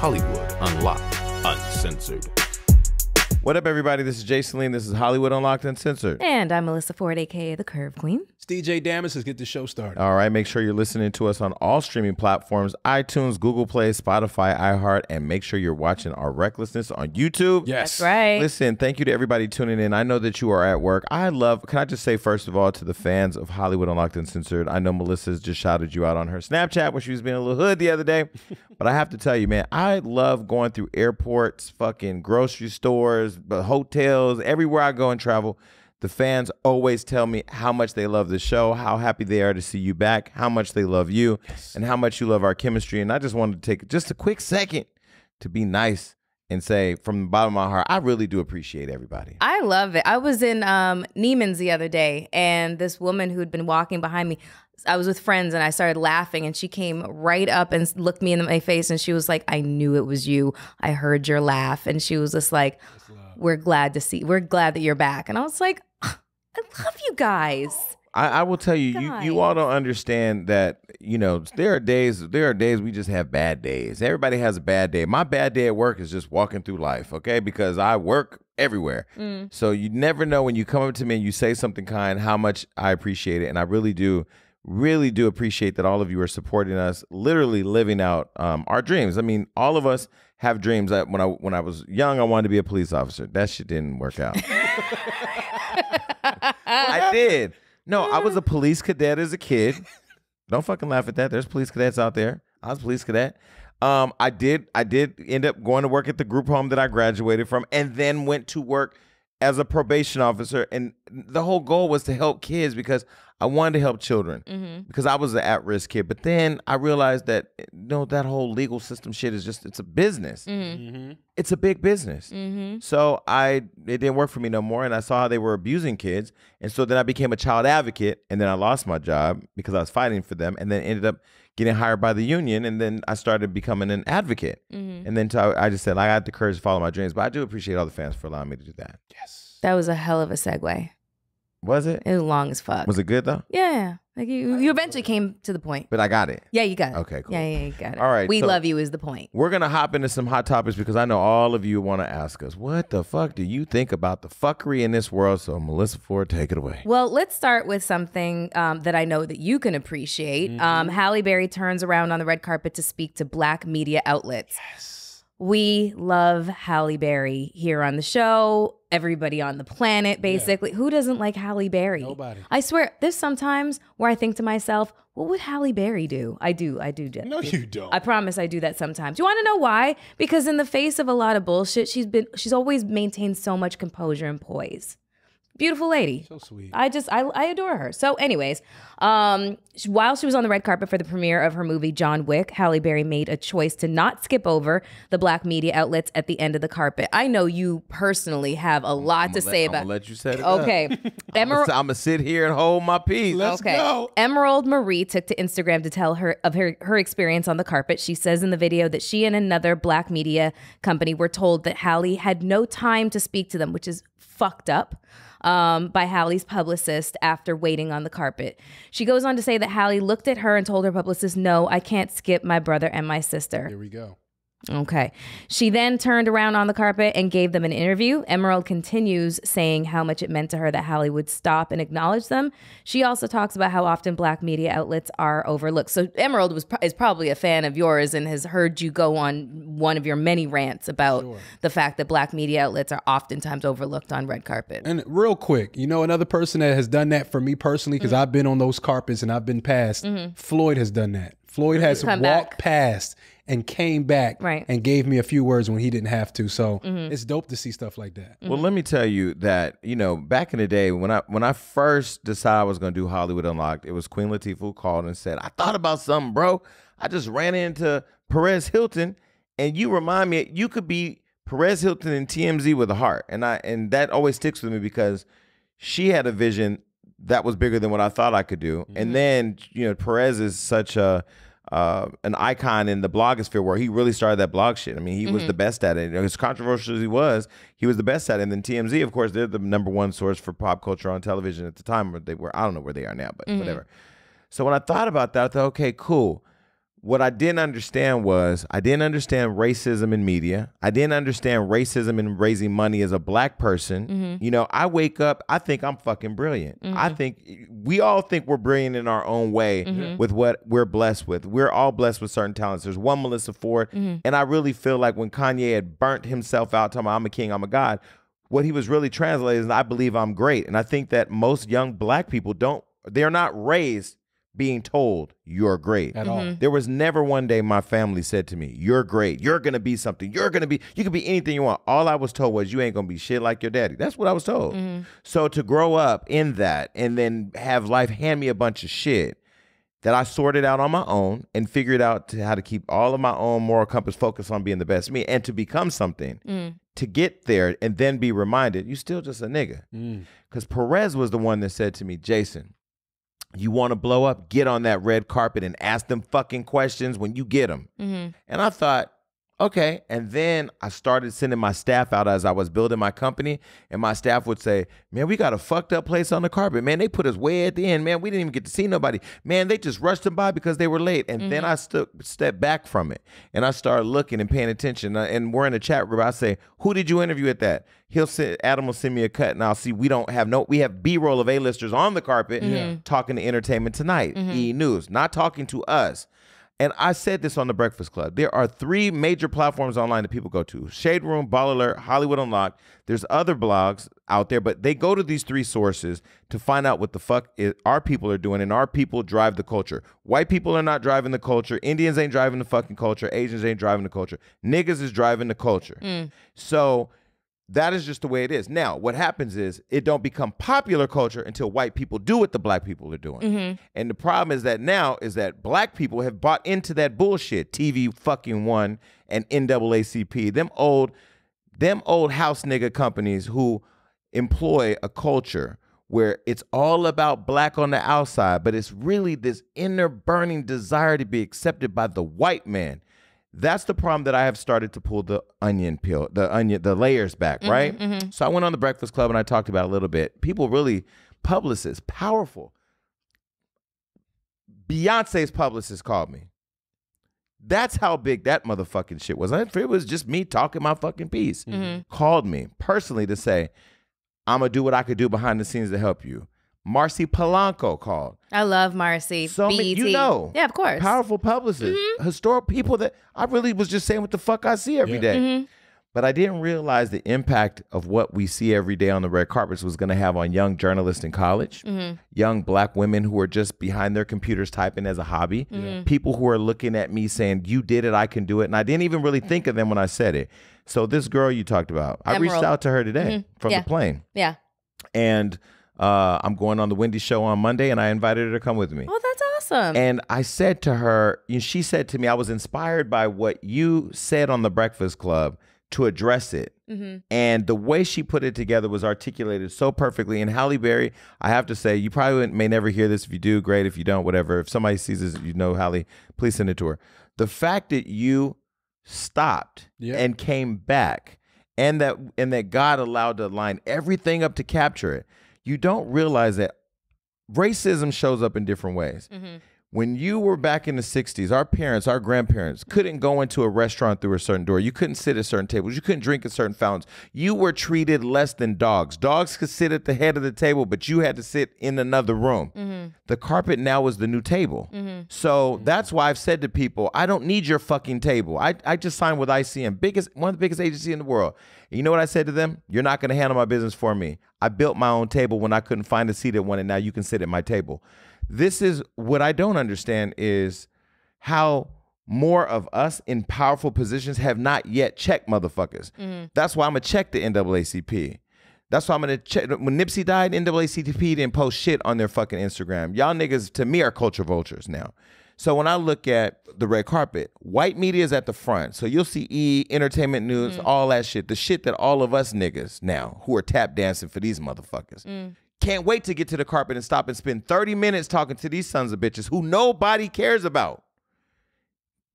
Hollywood Unlocked, Uncensored. What up, everybody? This is Jason Lee. and This is Hollywood Unlocked Uncensored. And I'm Melyssa Ford, aka the Curve Queen. It's DJ Damage. Let's get the show started. All right, make sure you're listening to us on all streaming platforms iTunes, Google Play, Spotify, iHeart, and make sure you're watching our recklessness on YouTube. yes. That's right. Listen, thank you to everybody tuning in. I know that you are at work. I love, can I just say, first of all, to the fans of Hollywood Unlocked and Censored, I know Melyssa's just shouted you out on her Snapchat when she was being a little hood the other day. but I have to tell you, man, I love going through airports, fucking grocery stores, but hotels, everywhere I go and travel. The fans always tell me how much they love the show, how happy they are to see you back, how much they love you, and how much you love our chemistry. And I just wanted to take just a quick second to be nice and say from the bottom of my heart, I really do appreciate everybody. I love it. I was in um, Neiman's the other day, and this woman who'd been walking behind me, I was with friends, and I started laughing, and she came right up and looked me in my face, and she was like, "I knew it was you. I heard your laugh," and she was just like, "We're glad to see. We're glad that you're back." And I was like, "I love you guys." I, I will tell you, you, you all don't understand that, you know, there are days, there are days we just have bad days. Everybody has a bad day. My bad day at work is just walking through life, okay? Because I work everywhere. So you never know when you come up to me and you say something kind how much I appreciate it. And I really do, really do appreciate that all of you are supporting us, literally living out um, our dreams. I mean, all of us have dreams. That when I when I was young, I wanted to be a police officer. That shit didn't work out. I did. No, I was a police cadet as a kid. Don't fucking laugh at that. There's police cadets out there. I was a police cadet. Um, I did. I did end up going to work at the group home that I graduated from, and then went to work as a probation officer. And the whole goal was to help kids because I wanted to help children mm-hmm. because I was an at-risk kid. But then I realized that eh, you know that whole legal system shit is just it's a business. Mm-hmm. Mm-hmm. It's a big business. So I it didn't work for me no more, and I saw how they were abusing kids, and so then I became a child advocate, and then I lost my job because I was fighting for them, and then ended up getting hired by the union, and then I started becoming an advocate, mm-hmm. and then so I just said like, I had the courage to follow my dreams. But I do appreciate all the fans for allowing me to do that. Yes that was a hell of a segue. Was it? It was long as fuck. Was it good though? Yeah, like you, you eventually came to the point. But I got it. Yeah, you got it. Okay, cool. Yeah, yeah, you got it. All right, We so- love you is the point. We're gonna hop into some hot topics because I know all of you want to ask us, what the fuck do you think about the fuckery in this world? So Melyssa Ford, take it away. Well, let's start with something um, that I know that you can appreciate. Um, Halle Berry turns around on the red carpet to speak to black media outlets. We love Halle Berry here on the show. Everybody on the planet, basically. Who doesn't like Halle Berry? Nobody. I swear, there's sometimes where I think to myself, what would Halle Berry do? I do, I do. do- No, you don't. I promise I do that sometimes. Do You want to know why? Because in the face of a lot of bullshit, she's been she's always maintained so much composure and poise. Beautiful lady. so sweet. I just I, I adore her. So, anyways, um, while she was on the red carpet for the premiere of her movie John Wick, Halle Berry made a choice to not skip over the black media outlets at the end of the carpet. I know you personally have a lot to say I'm about. gonna let you set it up. Okay, I'm gonna sit here and hold my peace. Let's Okay. go. Emerald Marie took to Instagram to tell her of her, her experience on the carpet. She says in the video that she and another black media company were told that Halle had no time to speak to them, which is fucked up um, by Halle's publicist after waiting on the carpet. She goes on to say that Hallie looked at her and told her publicist, No, I can't skip my brother and my sister. Here we go. Okay. She then turned around on the carpet and gave them an interview. Emerald continues saying how much it meant to her that Halle would stop and acknowledge them. She also talks about how often black media outlets are overlooked. So Emerald was is probably a fan of yours and has heard you go on one of your many rants about the fact that black media outlets are oftentimes overlooked on red carpet. And real quick, you know, another person that has done that for me personally, because Mm-hmm. I've been on those carpets and I've been past, Floyd has done that. Floyd has Come walked back. past and came back Right. Mm-hmm. and gave me a few words when he didn't have to. So it's dope to see stuff like that. Well, let me tell you that you know back in the day when I when I first decided I was going to do Hollywood Unlocked, it was Queen Latifah who called and said, "I thought about something, bro. I just ran into Perez Hilton, and you remind me you could be Perez Hilton and TMZ with a heart." And I and that always sticks with me because she had a vision that was bigger than what I thought I could do. And mm-hmm. then you know Perez is such a uh, an icon in the blogosphere where he really started that blog shit. I mean, he was the mm-hmm. best at it. As controversial as he was, he was the best at it. And then TMZ, of course, they're the number one source for pop culture on television at the time. Where they were, I don't know where they are now, but mm-hmm. whatever. So when I thought about that, I thought, okay, cool. What I didn't understand was I didn't understand racism in media. I didn't understand racism in raising money as a black person. Mm-hmm. You know, I wake up, I think I'm fucking brilliant. I think we all think we're brilliant in our own way Mm-hmm. with what we're blessed with. We're all blessed with certain talents. There's one Melyssa Ford, Mm-hmm. and I really feel like when Kanye had burnt himself out talking about I'm a king, I'm a god, what he was really translating is I believe I'm great. And I think that most young black people don't they're not raised being told you're great At all. Mm-hmm. there was never one day my family said to me, You're great. You're going to be something. You're going to be, you can be anything you want. All I was told was, You ain't going to be shit like your daddy. That's what I was told. Mm-hmm. So to grow up in that and then have life hand me a bunch of shit that I sorted out on my own and figured out to how to keep all of my own moral compass focused on being the best me and to become something. Mm. To get there and then be reminded, you still just a nigga. Mm. Because Perez was the one that said to me, Jason, you want to blow up? Get on that red carpet and ask them fucking questions when you get them. Mm-hmm. And I thought, okay. And then I started sending my staff out as I was building my company. And my staff would say, man, we got a fucked up place on the carpet. Man, they put us way at the end. Man, we didn't even get to see nobody. Man, they just rushed them by because they were late. And then mm-hmm. I stu- stepped back from it and I started looking and paying attention. Uh, And we're in a chat room. I say, who did you interview at that? He'll send, Adam will send me a cut and I'll see we don't have no, we have B roll of A-listers on the carpet mm-hmm. talking to Entertainment Tonight, mm-hmm. E! News, not talking to us. And I said this on the Breakfast Club. There are three major platforms online that people go to Shade Room, Baller Alert, Hollywood Unlocked. There's other blogs out there, but they go to these three sources to find out what the fuck is, our people are doing, and our people drive the culture. White people are not driving the culture. Indians ain't driving the fucking culture. Asians ain't driving the culture. Niggas is driving the culture. Mm. So that is just the way it is. Now, what happens is it don't become popular culture until white people do what the black people are doing. Mm-hmm. And the problem is that now is that black people have bought into that bullshit. TV fucking one and NAACP. Them old, them old house nigga companies who employ a culture where it's all about black on the outside, but it's really this inner burning desire to be accepted by the white man. That's the problem that I have started to pull the onion peel, the onion, the layers back, mm-hmm, right? Mm-hmm. So I went on the Breakfast Club and I talked about a little bit. People really, publicists, powerful. Beyonce's publicist called me. That's how big that motherfucking shit was. If it was just me talking my fucking piece, mm-hmm. called me personally to say, I'm gonna do what I could do behind the scenes to help you. Marcy Polanco called. I love Marcy. So many, you know, Yeah, of course. powerful publicists, historic people that I really was just saying what the fuck I see every Yeah. day. Mm-hmm. But I didn't realize the impact of what we see every day on the red carpets was going to have on young journalists in college, Mm-hmm. young black women who are just behind their computers typing as a hobby, Mm-hmm. people who are looking at me saying, "You did it, I can do it," and I didn't even really think of them when I said it. So this girl you talked about, I reached out to her today from Yeah. the plane, Yeah. and uh, I'm going on the Wendy show on Monday, and I invited her to come with me. Oh, that's awesome. And I said to her, you know, she said to me, I was inspired by what you said on the Breakfast Club to address it. Mm-hmm. And the way she put it together was articulated so perfectly. And Halle Berry, I have to say, you probably may never hear this. If you do, great. If you don't, whatever. If somebody sees this, you know Halle, please send it to her. The fact that you stopped Yeah. and came back and that and that God allowed to line everything up to capture it, you don't realize that racism shows up in different ways. Mm-hmm. When you were back in the 60s, our parents, our grandparents mm-hmm. couldn't go into a restaurant through a certain door. You couldn't sit at certain tables. You couldn't drink at certain fountains. You were treated less than dogs. Dogs could sit at the head of the table, but you had to sit in another room. Mm-hmm. The carpet now is the new table. So that's why I've said to people, I don't need your fucking table. I, I just signed with ICM, biggest one of the biggest agency in the world. And you know what I said to them? You're not going to handle my business for me. I built my own table when I couldn't find a seat at one, and now you can sit at my table. This is what I don't understand is how more of us in powerful positions have not yet checked motherfuckers. Mm-hmm. That's why I'm gonna check the NAACP. That's why I'm gonna check. When Nipsey died, NAACP didn't post shit on their fucking Instagram. Y'all niggas, to me, are culture vultures now. So when I look at the red carpet, white media is at the front. So you'll see E, entertainment news, mm. all that shit. The shit that all of us niggas now who are tap dancing for these motherfuckers. Mm. Can't wait to get to the carpet and stop and spend 30 minutes talking to these sons of bitches who nobody cares about.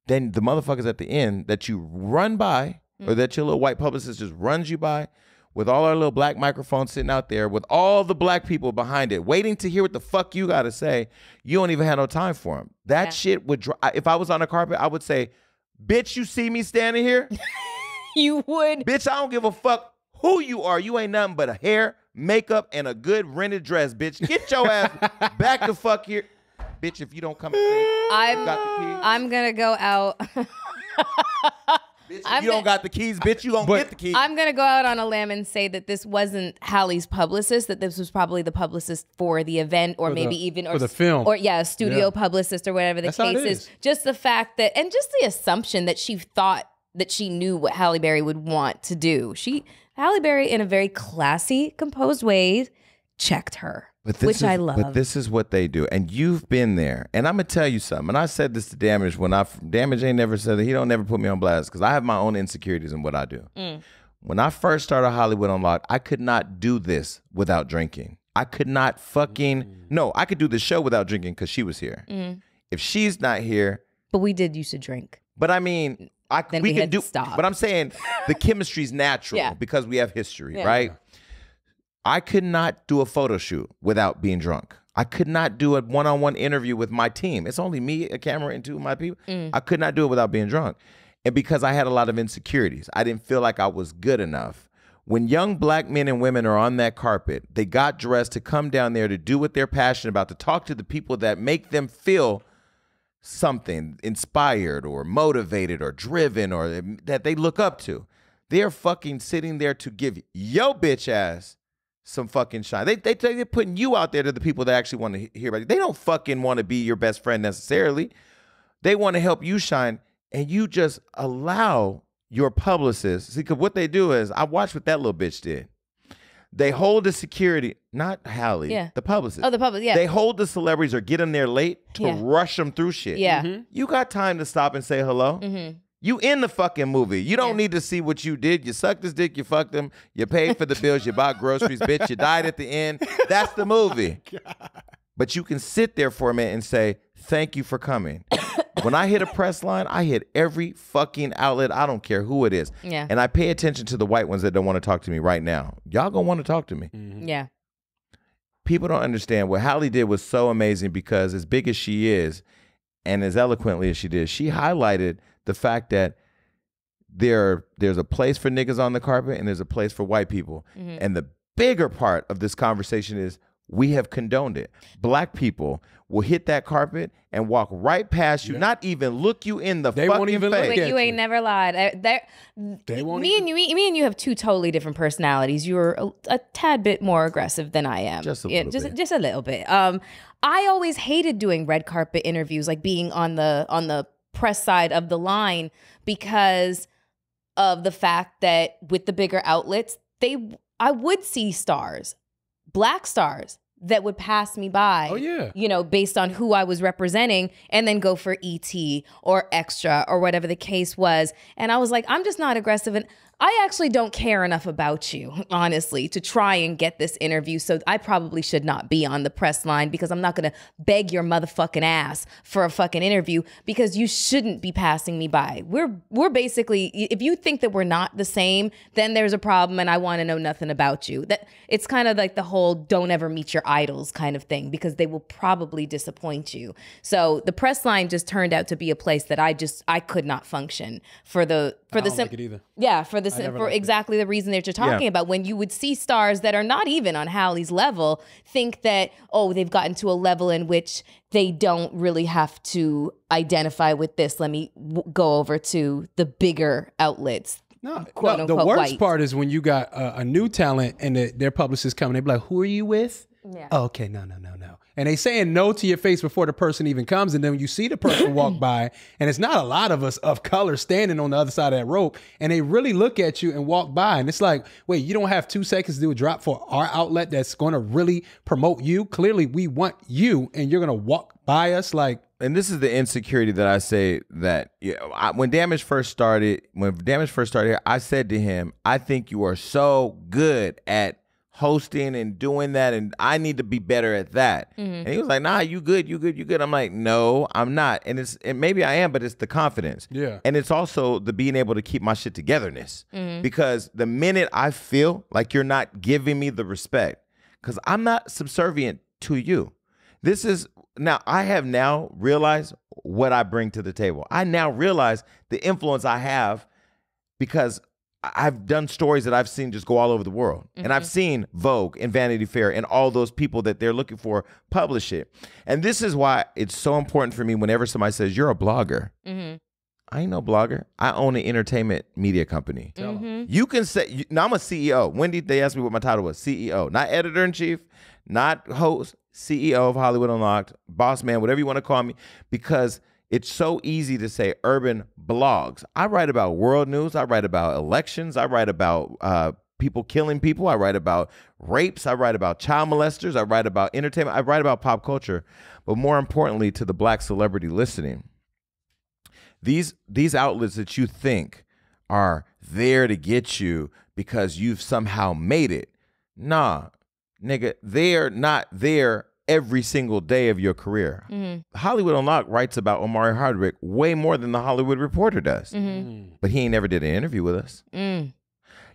Then the motherfuckers at the end that you run by or mm. that your little white publicist just runs you by with all our little black microphones sitting out there, with all the black people behind it, waiting to hear what the fuck you got to say, you don't even have no time for them. That Yeah. shit would. Dri- if I was on the carpet, I would say, "Bitch, you see me standing here? You would. bitch, I don't give a fuck who you are. You ain't nothing but a hair, makeup, and a good rented dress, bitch. Get your ass back the fuck here, bitch. If you don't come, I'm. got the. I'm gonna go out. Bitch, I'm you don't gonna- got the keys, bitch. You don't But- get the keys. I'm gonna go out on a limb and say that this wasn't Halle's publicist. That this was probably the publicist for the event, or For the- maybe even or for the film. or yeah, a studio Yeah. publicist or whatever the That's case is. is. Just the fact that, and just the assumption that she thought that she knew what Halle Berry would want to do. She Halle Berry, in a very classy, composed way, checked her, But this which is, I love. But this is what they do, and you've been there. And I'm gonna tell you something. And I said this to Damage when I Damage ain't never said that. He don't never put me on blast because I have my own insecurities in what I do. Mm. When I first started Hollywood Unlocked, I could not do this without drinking. I could not fucking Mm. no. I could do the show without drinking because she was here. If she's not here, but we did used to drink. but I mean, I Then we, we can do. stop. But I'm saying the chemistry's natural Yeah. because we have history, Yeah. right? I could not do a photo shoot without being drunk. I could not do a one-on-one interview with my team. It's only me, a camera, and two of my people. Mm. I could not do it without being drunk. And because I had a lot of insecurities, I didn't feel like I was good enough. When young black men and women are on that carpet, they got dressed to come down there to do what they're passionate about, to talk to the people that make them feel something inspired or motivated or driven or that they look up to. They're fucking sitting there to give yo bitch ass some fucking shine. They, they, they're putting you out there to the people that actually want to hear about it. They don't fucking want to be your best friend necessarily. They want to help you shine, and you just allow your publicist. See, because what they do is, I watched what that little bitch did. They hold the security, not Halle, Yeah. the publicist. Oh, the public, yeah. They hold the celebrities or get them there late to Yeah. rush them through shit. Yeah. You got time to stop and say hello. Mm-hmm. You in the fucking movie. You don't Yeah. need to see what you did. You sucked his dick, you fucked him, you paid for the bills, you bought groceries, bitch, you died at the end. That's the oh movie. But you can sit there for a minute and say, Thank you for coming. when I hit a press line, I hit every fucking outlet. I don't care who it is. Yeah. And I pay attention to the white ones that don't want to talk to me right now. Y'all gonna want to talk to me mm-hmm. Yeah. people don't understand what Halle did was so amazing because as big as she is and as eloquently as she did, she highlighted the fact that there there's a place for niggas on the carpet and there's a place for white people. And the bigger part of this conversation is we have condoned it. Black people will hit that carpet and walk right past you, not even look you in the They fucking won't even look face. Wait, at you ain't you. never lied. I, They won't me even- and you, me, me and you have two totally different personalities. You're a, a tad bit more aggressive than I am. Just a Yeah, little just, bit. just a little bit. Um, I always hated doing red carpet interviews, like being on the on the press side of the line, because of the fact that with the bigger outlets, they I would see stars, black stars that would pass me by. Oh, yeah. You know, based on who I was representing and then go for ET or extra or whatever the case was. And I was like, I'm just not aggressive and I actually don't care enough about you, honestly, to try and get this interview. So I probably should not be on the press line because I'm not going to beg your motherfucking ass for a fucking interview because you shouldn't be passing me by. We're we're basically if you think that we're not the same, then there's a problem and I want to know nothing about you. That it's kind of like the whole don't ever meet your idols kind of thing because they will probably disappoint you. So the press line just turned out to be a place that I just I could not function for the for I the like it either. yeah, for the sim- for liked it. exactly the reason that you're talking Yeah. about. When you would see stars that are not even on Halle's level, think that oh they've gotten to a level in which they don't really have to identify with this. Let me w- go over to the bigger outlets. No, quote no, the unquote worst white. part is when you got a, a new talent and the, their publicist coming. They be like, "Who are you with?" Yeah. Oh, okay, no, no, no, no. And they saying no to your face before the person even comes, and then you see the person walk by, and it's not a lot of us of color standing on the other side of that rope, and they really look at you and walk by, and it's like, wait, you don't have two seconds to do a drop for our outlet that's going to really promote you. Clearly, we want you, and you're going to walk by us like. And this is the insecurity that I say that you know, I, when Damage first started, when Damage first started I said to him, I think you are so good at hosting and doing that, and I need to be better at that. Mm-hmm. And he was like, Nah, you good, you good, you good. I'm like, No, I'm not. And it's and maybe I am, but it's the confidence. Yeah. And it's also the being able to keep my shit togetherness. Mm-hmm. Because the minute I feel like you're not giving me the respect, because I'm not subservient to you. This is now I have now realized what I bring to the table. I now realize the influence I have because I- I've done stories that I've seen just go all over the world. And I've mm-hmm. seen Vogue and Vanity Fair and all those people that they're looking for publish it. And this is why it's so important for me whenever somebody says, You're a blogger. Mm-hmm. I ain't no blogger. I own an entertainment media company. Mm-hmm. You can say, you- now I'm a CEO. Wendy, they asked me what my title was CEO, not editor in chief, not host, CEO of Hollywood Unlocked, boss man, whatever you want to call me, because it's so easy to say urban blogs. I write about world news. I write about elections. I write about uh, people killing people. I write about rapes. I write about child molesters. I write about entertainment. I write about pop culture. But more importantly, to the black celebrity listening, these these outlets that you think are there to get you because you've somehow made it. Nah, nigga, they're not there every single day of your career. Mm-hmm. Hollywood Unlocked writes about Omari Hardwick way more than the Hollywood Reporter does. Mm-hmm. Mm. But he ain't never did an interview with us. Mm.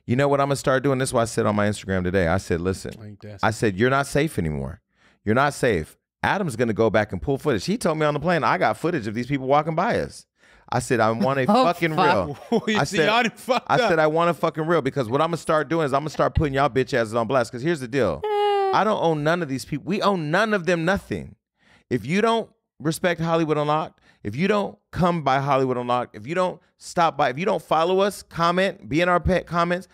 You know what I'm gonna start doing? This is what I said on my Instagram today. I said, listen, I said, you're not safe anymore. You're not safe. Adam's gonna go back and pull footage. He told me on the plane, I got footage of these people walking by us. I said, I want a Oh, fucking fuck. real. I said, y'all done fucked I said, I want a fucking real because what I'm gonna start doing is I'm gonna start putting y'all bitch asses on blast. Because here's the deal I don't own none of these people. We own none of them nothing. If you don't respect Hollywood Unlocked, if you don't come by Hollywood Unlocked, if you don't stop by, if you don't follow us, comment, be in our pet comments.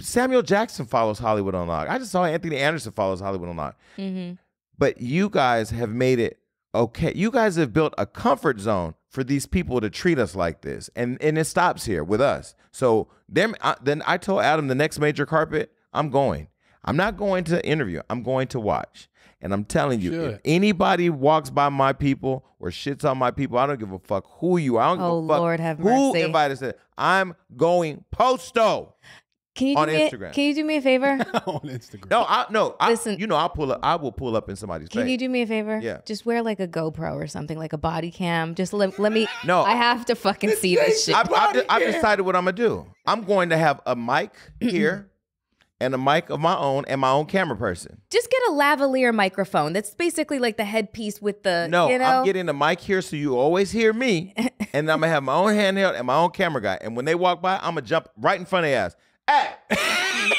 Samuel Jackson follows Hollywood Unlocked. I just saw Anthony Anderson follows Hollywood Unlocked. Mm-hmm. But you guys have made it okay. You guys have built a comfort zone for these people to treat us like this, and and it stops here with us. So them, I, then I told Adam the next major carpet, I'm going. I'm not going to interview. I'm going to watch. And I'm telling you, if anybody walks by my people or shits on my people, I don't give a fuck who you are. I don't Oh, give a oh, fuck Lord have who mercy. invited us. I'm going posto. Can you do On me Instagram. A, can you do me a favor? on Instagram. No, I no. I, Listen. you know, I'll pull up. I will pull up in somebody's Can face. you do me a favor? Yeah. Just wear like a GoPro or something, like a body cam. Just let, let me. No. I have to fucking see this shit. I've, I've, de- I've decided what I'm gonna do. I'm going to have a mic here and a mic of my own and my own camera person. Just get a lavalier microphone. That's basically like the headpiece with the. No, you know? I'm getting a mic here so you always hear me, and I'm gonna have my own handheld and my own camera guy. And when they walk by, I'm gonna jump right in front of their ass. Hey!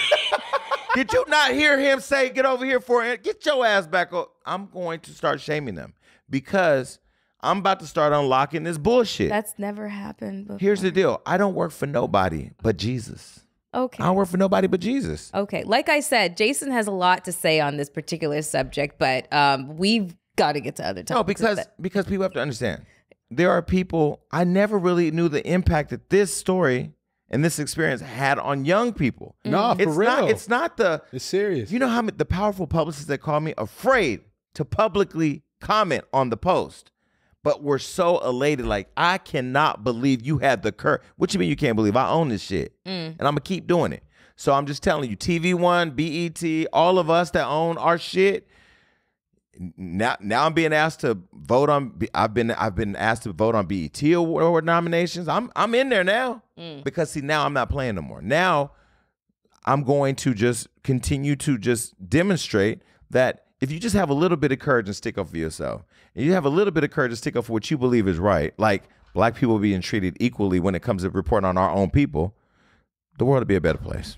Did you not hear him say, "Get over here for it"? Get your ass back. up. I'm going to start shaming them because I'm about to start unlocking this bullshit. That's never happened. Before. Here's the deal: I don't work for nobody but Jesus. Okay. I don't work for nobody but Jesus. Okay. Like I said, Jason has a lot to say on this particular subject, but um, we've got to get to other topics. No, because because people have to understand. There are people I never really knew the impact that this story and this experience had on young people. No, for it's real. not. It's not the. It's serious. You know how the powerful publicists that call me afraid to publicly comment on the post, but we're so elated. Like I cannot believe you had the courage. What do you mean you can't believe? I own this shit, mm. and I'm gonna keep doing it. So I'm just telling you, TV One, BET, all of us that own our shit. Now, now I'm being asked to vote on. I've been I've been asked to vote on BET award nominations. I'm I'm in there now mm. because see now I'm not playing no more. Now I'm going to just continue to just demonstrate that if you just have a little bit of courage and stick up for yourself, and you have a little bit of courage to stick up for what you believe is right, like black people being treated equally when it comes to reporting on our own people, the world would be a better place.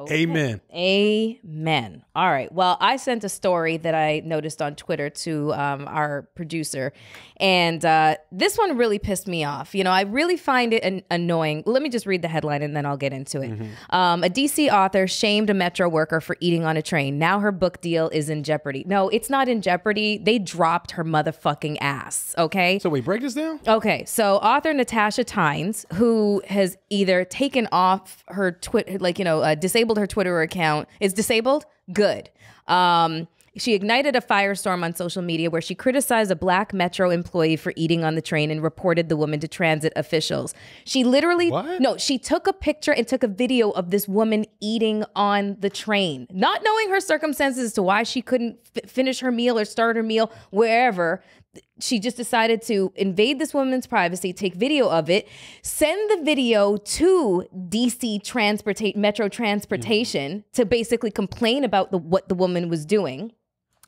Amen. Amen. All right. Well, I sent a story that I noticed on Twitter to um, our producer, and uh, this one really pissed me off. You know, I really find it an- annoying. Let me just read the headline and then I'll get into it. Um, a DC author shamed a metro worker for eating on a train. Now her book deal is in jeopardy. No, it's not in jeopardy. They dropped her motherfucking ass. Okay. So we break this down. Okay, so author Natasha Tynes, who has either taken off her Twitter, like you know, uh, disabled her Twitter account, is disabled. Good. Um, She ignited a firestorm on social media where she criticized a black Metro employee for eating on the train and reported the woman to transit officials. She literally, What? no, she took a picture and took a video of this woman eating on the train, not knowing her circumstances as to why she couldn't f- finish her meal or start her meal wherever. She just decided to invade this woman's privacy, take video of it, send the video to DC Transportate Metro Transportation to basically complain about the what the woman was doing.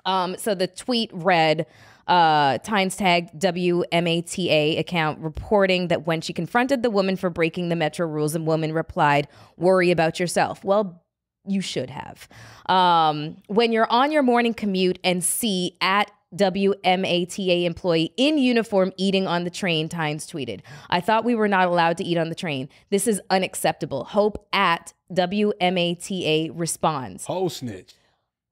Um, so the tweet read, uh, Tynes tagged WMATA account reporting that when she confronted the woman for breaking the metro rules, and woman replied, "Worry about yourself." Well, you should have. Um, when you're on your morning commute and see at WMATA employee in uniform eating on the train, Tynes tweeted. I thought we were not allowed to eat on the train. This is unacceptable. Hope at WMATA responds. Whole snitch.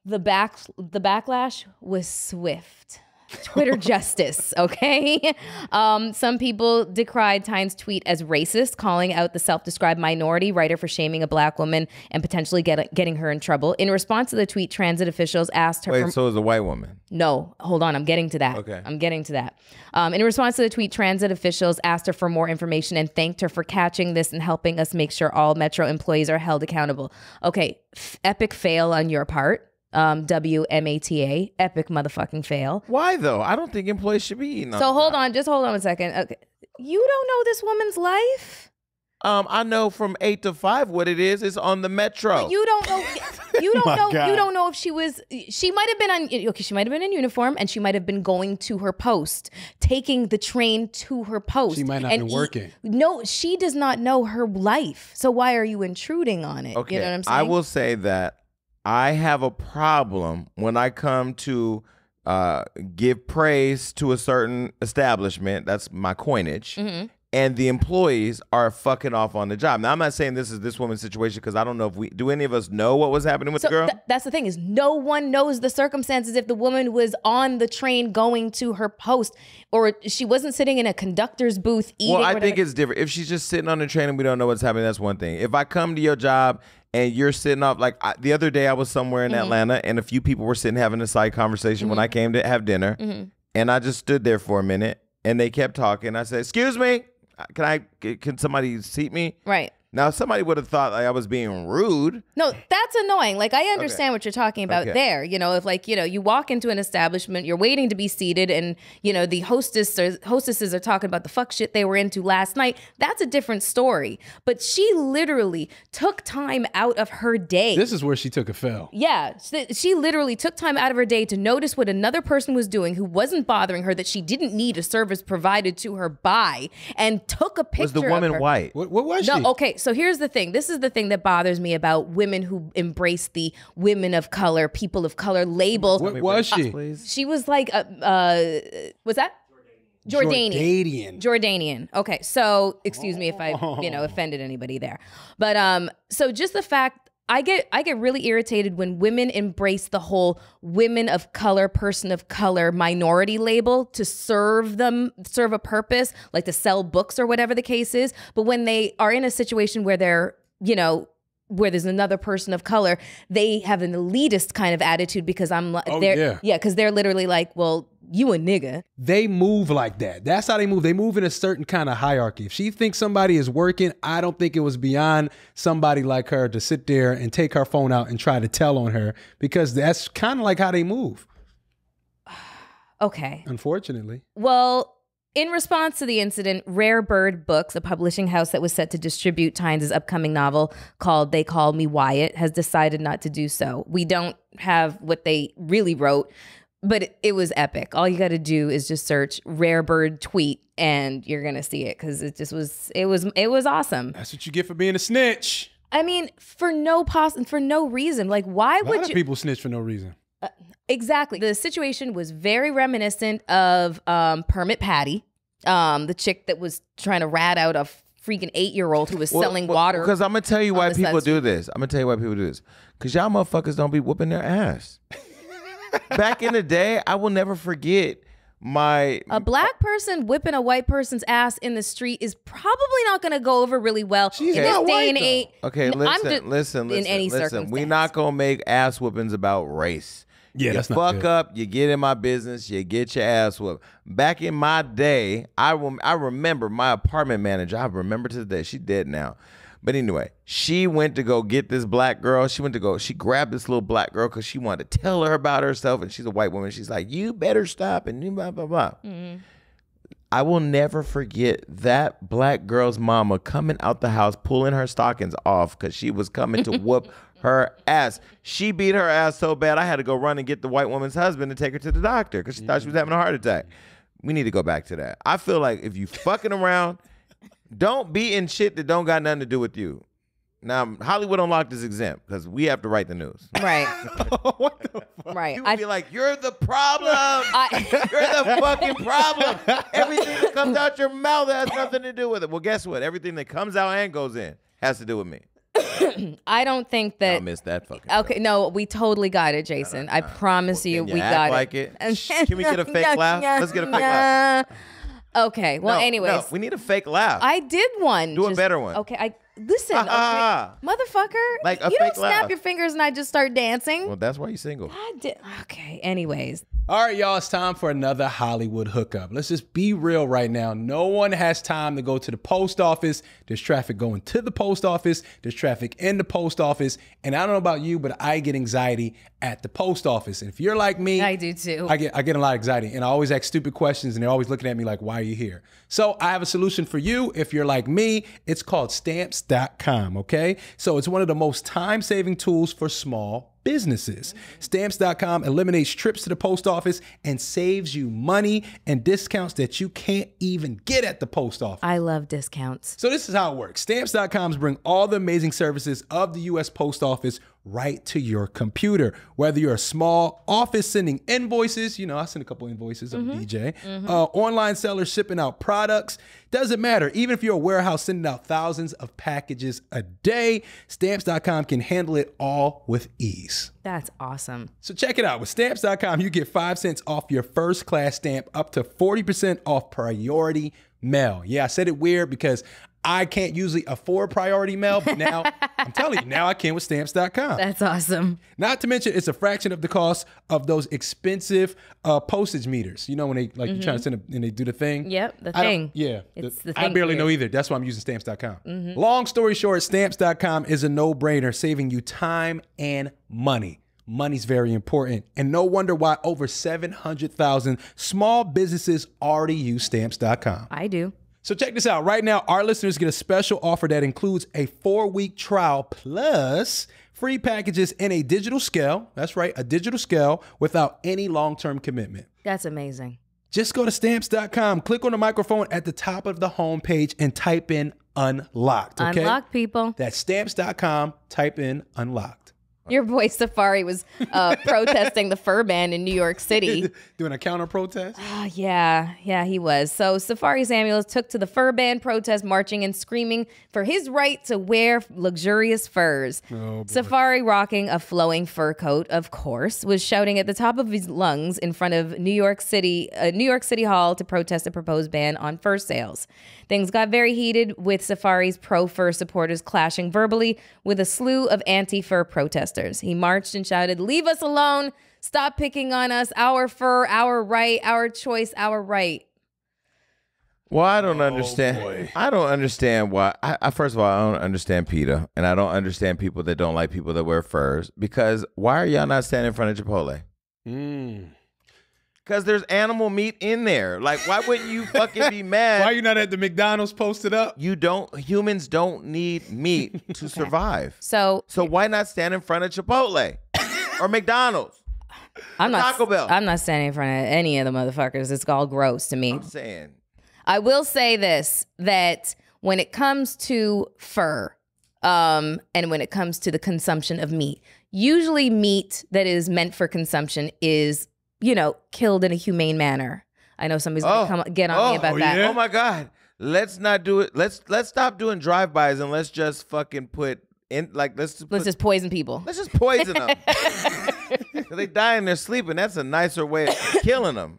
The back the backlash was swift. Twitter justice, okay? Um, some people decried Tynes' tweet as racist, calling out the self described minority writer for shaming a black woman and potentially get, getting her in trouble. In response to the tweet, transit officials asked her Wait, so is a white woman. no, hold on. I'm getting to that. Okay. I'm getting to that. Um, in response to the tweet, transit officials asked her for more information and thanked her for catching this and helping us make sure all Metro employees are held accountable. Okay, f- epic fail on your part. Um, WMATA, epic motherfucking fail. Why though? I don't think employees should be eating. on So hold on, just hold on a second. Okay. You don't know this woman's life? Um, I know from eight to five what it is. It's on the metro. You don't know. You don't know. God. You don't know if she was. She might have been on. Okay, she might have been in uniform, and she might have been going to her post, taking the train to her post. She might not and been working. No, she does not know her life. So why are you intruding on it? Okay. You know what I'm saying? I will say that I have a problem when I come to uh, give praise to a certain establishment. That's my coinage. Mm-hmm. And the employees are fucking off on the job. Now, I'm not saying this is this woman's situation because I don't know if we do any of us know what was happening with So the girl. th- that's the thing is no one knows the circumstances if the woman was on the train going to her post or she wasn't sitting in a conductor's booth eating. well, I whatever. think it's different. If she's just sitting on the train and we don't know what's happening, that's one thing. If I come to your job and you're sitting off, like I, the other day, I was somewhere in Mm-hmm. Atlanta and a few people were sitting having a side conversation when I came to have dinner, Mm-hmm. and I just stood there for a minute and they kept talking. I said, "Excuse me, can I? Can somebody seat me?" right. Now, somebody would have thought like I was being rude. No, that's annoying. Like I understand what you're talking about Okay. there. You know, if like you know you walk into an establishment, you're waiting to be seated, and you know the hostess or hostesses are talking about the fuck shit they were into last night. That's a different story. But she literally took time out of her day. This is where she took a fell. yeah, she- she literally took time out of her day to notice what another person was doing who wasn't bothering her that she didn't need a service provided to her by, and took a picture. Was the of woman her. white? What, what was she? No, okay. So here's the thing. This is the thing that bothers me about women who embrace the women of color, people of color label. What was she? Please. She was like, uh, uh was that Jordanian? Jordanian. Jordanian. Okay, so excuse me if I, you know, offended anybody there, but um, so just the fact I get I get really irritated when women embrace the whole women of color, person of color, minority label to serve them serve a purpose, like to sell books or whatever the case is. But when they are in a situation where they're, you know, where there's another person of color, they have an elitist kind of attitude because I'm like, Oh, they're, yeah. yeah, because they're literally like, well, you a nigga. They move like that. That's how they move. They move in a certain kind of hierarchy. If she thinks somebody is working, I don't think it was beyond somebody like her to sit there and take her phone out and try to tell on her because that's kind of like how they move, Okay. unfortunately. Well, in response to the incident, Rare Bird Books, a publishing house that was set to distribute Tynes' upcoming novel called They Call Me Wyatt, has decided not to do so. We don't have what they really wrote, but it, was epic. All you got to do is just search Rare Bird tweet and you're going to see it cuz it just was it was it was awesome. That's what you get for being a snitch. I mean, for no pos- for no reason. Like why would you people snitch for no reason. Exactly. The situation was very reminiscent of um, Permit Patty, um, the chick that was trying to rat out a freaking eight year old who was selling water. Because I'm gonna tell you why people do this. I'm gonna tell you why people do this. Because y'all motherfuckers don't be whooping their ass. Back in the day, I will never forget my a black person whipping a white person's ass in the street is probably not going to go over really well She's in this day white, and age. Okay, listen, I'm ju- listen, listen, in any listen. circumstance. We're not gonna make ass whoopings about race. Yeah, you that's not fuck good. up, you get in my business, you get your ass whooped. Back in my day, I rem- I remember my apartment manager. I remember to the day she dead now. But anyway, she went to go get this black girl. She went to go. She grabbed this little black girl because she wanted to tell her about herself, and she's a white woman. She's like, "You better stop," and blah blah blah. Mm-hmm. I will never forget that black girl's mama coming out the house, pulling her stockings off because she was coming to whoop her ass. She beat her ass so bad, I had to go run and get the white woman's husband and take her to the doctor because she thought she was having a heart mm. attack. We need to go back to that. I feel like if you fucking around, don't be in shit that don't got nothing to do with you. Now, Hollywood Unlocked is exempt because we have to write the news. Right. what the fuck? Right. You I, would be like, you're the problem. I, You're the fucking problem. Everything that comes out your mouth has nothing to do with it. Well, guess what? Everything that comes out and goes in has to do with me. I don't think I that. missed that fucking. Okay, no, we totally got it, Jason. I promise you, Can you we act got like it. it? Can we get a fake laugh? Let's get a fake laugh. Okay. Well, No, anyways, no, we need a fake laugh. I did one. Do a better one. Okay, I listen. Ah, ah, okay. Motherfucker, Like you don't snap laugh. your fingers and I just start dancing. well, that's why you're single. I did. Okay. Anyways, All right, y'all, it's time for another Hollywood hookup. Let's just be real right now. No one has time to go to the post office. There's traffic going to the post office, there's traffic in the post office. And I don't know about you, but I get anxiety at the post office. And if you're like me, I do too. I get I get a lot of anxiety and I always ask stupid questions and they're always looking at me like, why are you here? So I have a solution for you. If you're like me, it's called stamps.com. Okay. So it's one of the most time-saving tools for small businesses. Stamps.com eliminates trips to the post office and saves you money and discounts that you can't even get at the post office. I love discounts. So this is how it works. Stamps.coms bring all the amazing services of the US Post Office right to your computer. Whether you're a small office sending invoices, you know, I send a couple invoices, I'm a DJ, uh, online seller shipping out products, doesn't matter. Even if you're a warehouse sending out thousands of packages a day, Stamps.com can handle it all with ease. That's awesome. So check it out. With stamps.com, you get 5 cents off your first class stamp up to 40% off priority mail. Yeah, I said it weird because I can't usually afford priority mail, but now I'm telling you, now I can with stamps.com. That's awesome. Not to mention, it's a fraction of the cost of those expensive uh, postage meters. You know, when they like you're trying to send a, and they do the thing. Mm-hmm. Yep, the I thing. Yeah. It's the I thing barely for know either. That's why I'm using stamps.com. Long story short, stamps.com is a no brainer, saving you time and money. Money's very important. And no wonder why over 700,000 small businesses already use stamps.com. I do. So check this out. Right now, our listeners get a special offer that includes a four-week trial plus free packages in a digital scale. That's right, a digital scale without any long-term commitment. That's amazing. Just go to stamps.com, click on the microphone at the top of the homepage, and type in unlocked. Okay? Unlock people. That's stamps.com, type in unlocked. Your boy Safari was uh, protesting the fur ban in New York City. Doing a counter protest? Oh, yeah, yeah, he was. So Safari Samuels took to the fur ban protest, marching and screaming for his right to wear luxurious furs. Safari, rocking a flowing fur coat, of course, was shouting at the top of his lungs in front of New York City, uh, New York City Hall to protest a proposed ban on fur sales. Things got very heated with Safari's pro fur supporters clashing verbally with a slew of anti fur protesters. He marched and shouted, Leave us alone! Stop picking on us! Our fur, our right, our choice, our right. Well, I don't understand. I don't understand why. I, I first of all, I don't understand PETA, and I don't understand people that don't like people that wear furs. Because why are y'all not standing in front of Chipotle? Mm. Because there's animal meat in there. Like, why wouldn't you fucking be mad? Why you not at the McDonald's posted up? you don't. Humans don't need meat to survive. So So why not stand in front of Chipotle or McDonald's? I'm not Taco Bell. I'm not standing in front of any of the motherfuckers. It's all gross to me. I'm saying. I will say this that when it comes to fur, um, and when it comes to the consumption of meat, usually meat that is meant for consumption is, you know, killed in a humane manner. I know somebody's gonna oh. come get on me oh, about oh, that. Oh my god. Let's not do it. Let's let's stop doing drive-bys and let's just fucking put in like let's just put, Let's just poison people. let's just poison them. they die in their sleep, and that's a nicer way of killing them.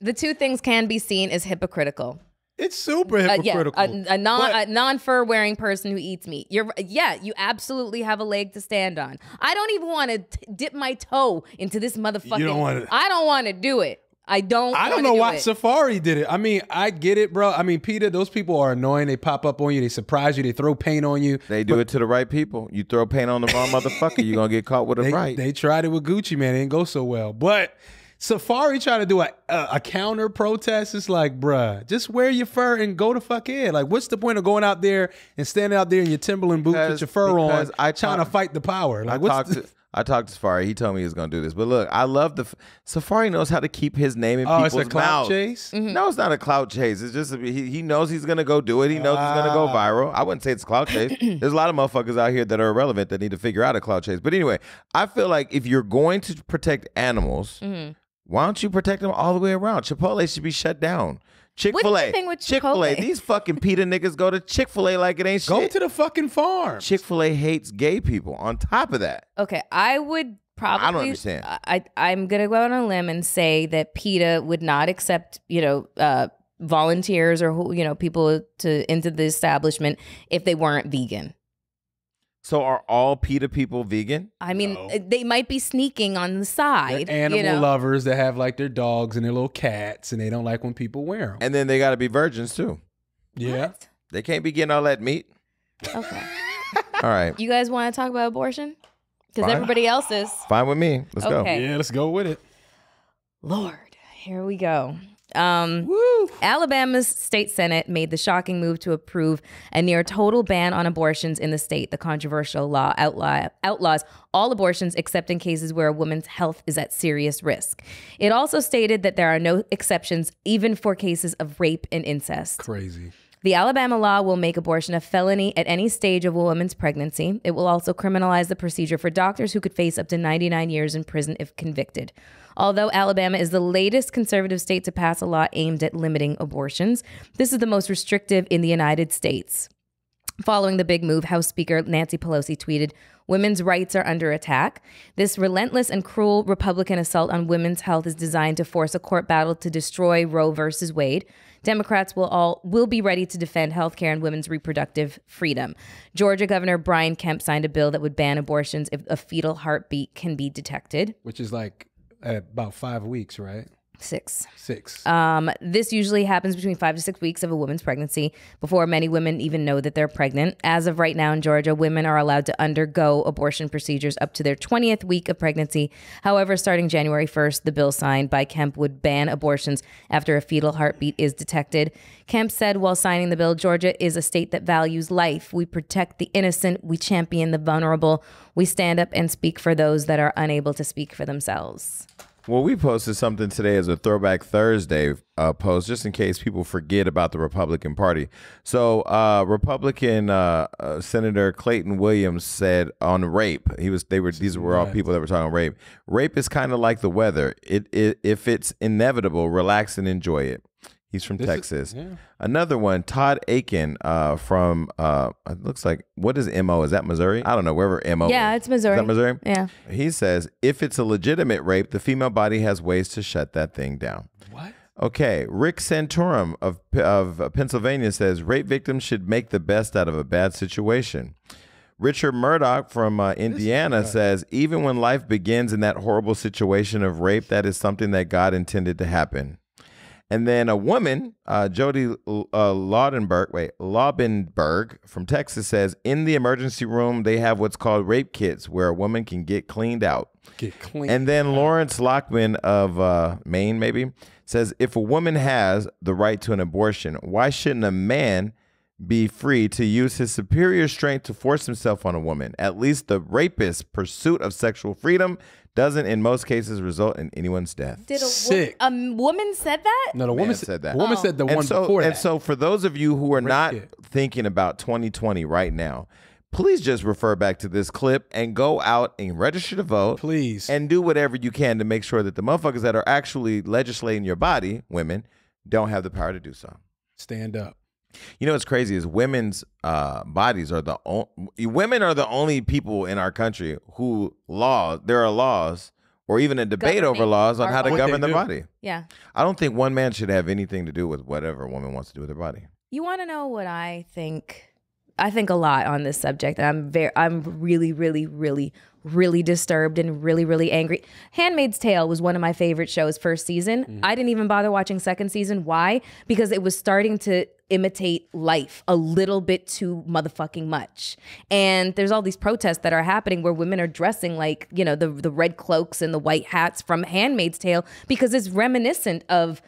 The two things can be seen as hypocritical. It's super Uh, yeah, hypocritical. a, a non But- a non fur wearing person who eats meat. You're yeah, you absolutely have a leg to stand on. I don't even want to dip my toe into this motherfucking. You don't wanna- I don't want to do it. I don't. I don't know do why it. Safari did it. I mean, I get it, bro. I mean, PETA, those people are annoying. They pop up on you, they surprise you, they throw paint on you. They do it to the right people. You throw paint on the wrong motherfucker, you're gonna get caught with it They, right. they tried it with Gucci, man. It didn't go so well. But Safari trying to do a, a, a counter protest. It's like, bruh, just wear your fur and go to fuck in. Like, what's the point of going out there and standing out there in your Timberland boots Because- with your fur on, because I trying to fight the power? Like, I what's talked the, to I talked to Safari. He told me he was gonna do this. But look, I love the Safari knows how to keep his name in oh, it's people's a clout mouths. chase? No, it's not a clout chase. It's just he, he knows he's gonna go do it. He knows he's gonna go Ah. viral. I wouldn't say it's a clout chase. There's a lot of motherfuckers out here that are irrelevant that need to figure out a clout chase. But anyway, I feel like if you're going to protect animals, Mm-hmm. Why don't you protect them all the way around? Chipotle should be shut down. Chick Fil A. thing with Chick Fil A. These fucking PETA niggas go to Chick Fil A like it ain't Go to the fucking farm. Chick Fil A hates gay people. On top of that, Okay, I would probably. I don't understand. I I'm gonna go out on a limb and say that PETA would not accept you know uh, volunteers or who you know people to into the establishment if they weren't vegan. So are all PETA people vegan? I mean, No. Eh, they might be sneaking on the They're side. animal you know? lovers that have like their dogs and their little cats, and they don't like when people wear them. And then they got to be virgins too. yeah. What? They can't be getting all that meat. Okay. All right. You guys want to talk about abortion? Because everybody else is. Fine with me. Let's Okay. Yeah, let's go with it. Lord, here we go. Um, Alabama's state senate made the shocking move to approve a near total ban on abortions in the state. The controversial law outlaw, outlaws all abortions except in cases where a woman's health is at serious risk. It also stated that there are no exceptions, even for cases of rape and incest. Crazy. The Alabama law will make abortion a felony at any stage of a woman's pregnancy. It will also criminalize the procedure for doctors who could face up to 99 years in prison if convicted. Although Alabama is the latest conservative state to pass a law aimed at limiting abortions, this is the most restrictive in the United States. Following the big move, House Speaker Nancy Pelosi tweeted, Women's rights are under attack. This relentless and cruel Republican assault on women's health is designed to force a court battle to destroy Roe versus Wade. Democrats will all will be ready to defend healthcare and women's reproductive freedom. Georgia Governor Brian Kemp signed a bill that would ban abortions if a fetal heartbeat can be detected. Which is like about five weeks, right? Six. Six. Um, this usually happens between five to six weeks of a woman's pregnancy before many women even know that they're pregnant. As of right now in Georgia, women are allowed to undergo abortion procedures up to their 20th week of pregnancy. However, starting January 1st, the bill signed by Kemp would ban abortions after a fetal heartbeat is detected. Kemp said while signing the bill, Georgia is a state that values life. We protect the innocent, we champion the vulnerable, we stand up and speak for those that are unable to speak for themselves. Well, we posted something today as a Throwback Thursday uh, post, just in case people forget about the Republican Party. So, uh, Republican uh, uh, Senator Clayton Williams said on rape, he was they were these were all people that were talking rape. Rape is kind of like the weather. It, it if it's inevitable, relax and enjoy it. He's from Texas. Another one, Todd Akin uh, from uh, it looks like what is Mo? Is that Missouri? I don't know wherever Mo. Yeah, is. it's Missouri. Is that Missouri? Yeah. He says if it's a legitimate rape, the female body has ways to shut that thing down. what? Okay, Rick Santorum of of Pennsylvania says rape victims should make the best out of a bad situation. Richard Mourdock from uh, Indiana says even when life begins in that horrible situation of rape, that is something that God intended to happen. And then a woman, uh, Jodie uh, Laudenberg, wait, Laubenberg from Texas says in the emergency room they have what's called rape kits where a woman can get cleaned out. Get clean. And then Lawrence Lockman of uh, Maine, maybe, says if a woman has the right to an abortion, why shouldn't a man be free to use his superior strength to force himself on a woman? At least the rapist's pursuit of sexual freedom doesn't, in most cases, result in anyone's death. Did a, wo- Sick. a woman said that? no, the woman said that. The woman Oh. said the and one so, before and that. so, for those of you who are not kit. thinking about 2020 right now, please just refer back to this clip and go out and register to vote. Please. And do whatever you can to make sure that the motherfuckers that are actually legislating your body, women, don't have the power to do so. Stand up. You know what's crazy is women's uh, bodies are the only women are the only people in our country who laws there are laws or even a debate over laws on our how to own- What they govern the do. body. Yeah. I don't think one man should have anything to do with whatever a woman wants to do with her body. You want to know what I think? I think a lot on this subject, and I'm very, I'm really, really, really, really disturbed and really, really angry. *Handmaid's Tale* was one of my favorite shows first season. Mm. I didn't even bother watching second season. Why? Because it was starting to imitate life a little bit too motherfucking much. And there's all these protests that are happening where women are dressing like you know the the red cloaks and the white hats from *Handmaid's Tale* because it's reminiscent of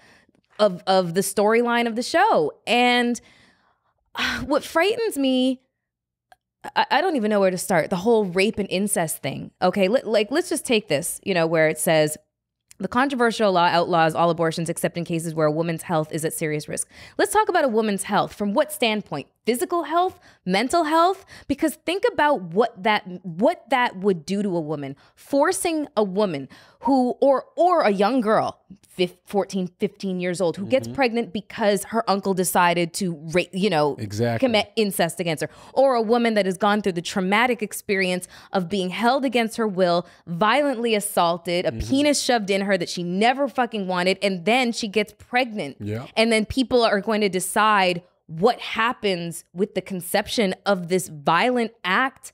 of of the storyline of the show and what frightens me I, I don't even know where to start the whole rape and incest thing okay like let's just take this you know where it says the controversial law outlaws all abortions except in cases where a woman's health is at serious risk. Let's talk about a woman's health. From what standpoint? Physical health, mental health? Because think about what that what that would do to a woman. Forcing a woman who or or a young girl, 14, 15 years old who gets mm-hmm. pregnant because her uncle decided to rape, you know, Exactly. commit incest against her, or a woman that has gone through the traumatic experience of being held against her will, violently assaulted, a mm-hmm. penis shoved in her that she never fucking wanted, and then she gets pregnant. Yeah. And then people are going to decide what happens with the conception of this violent act.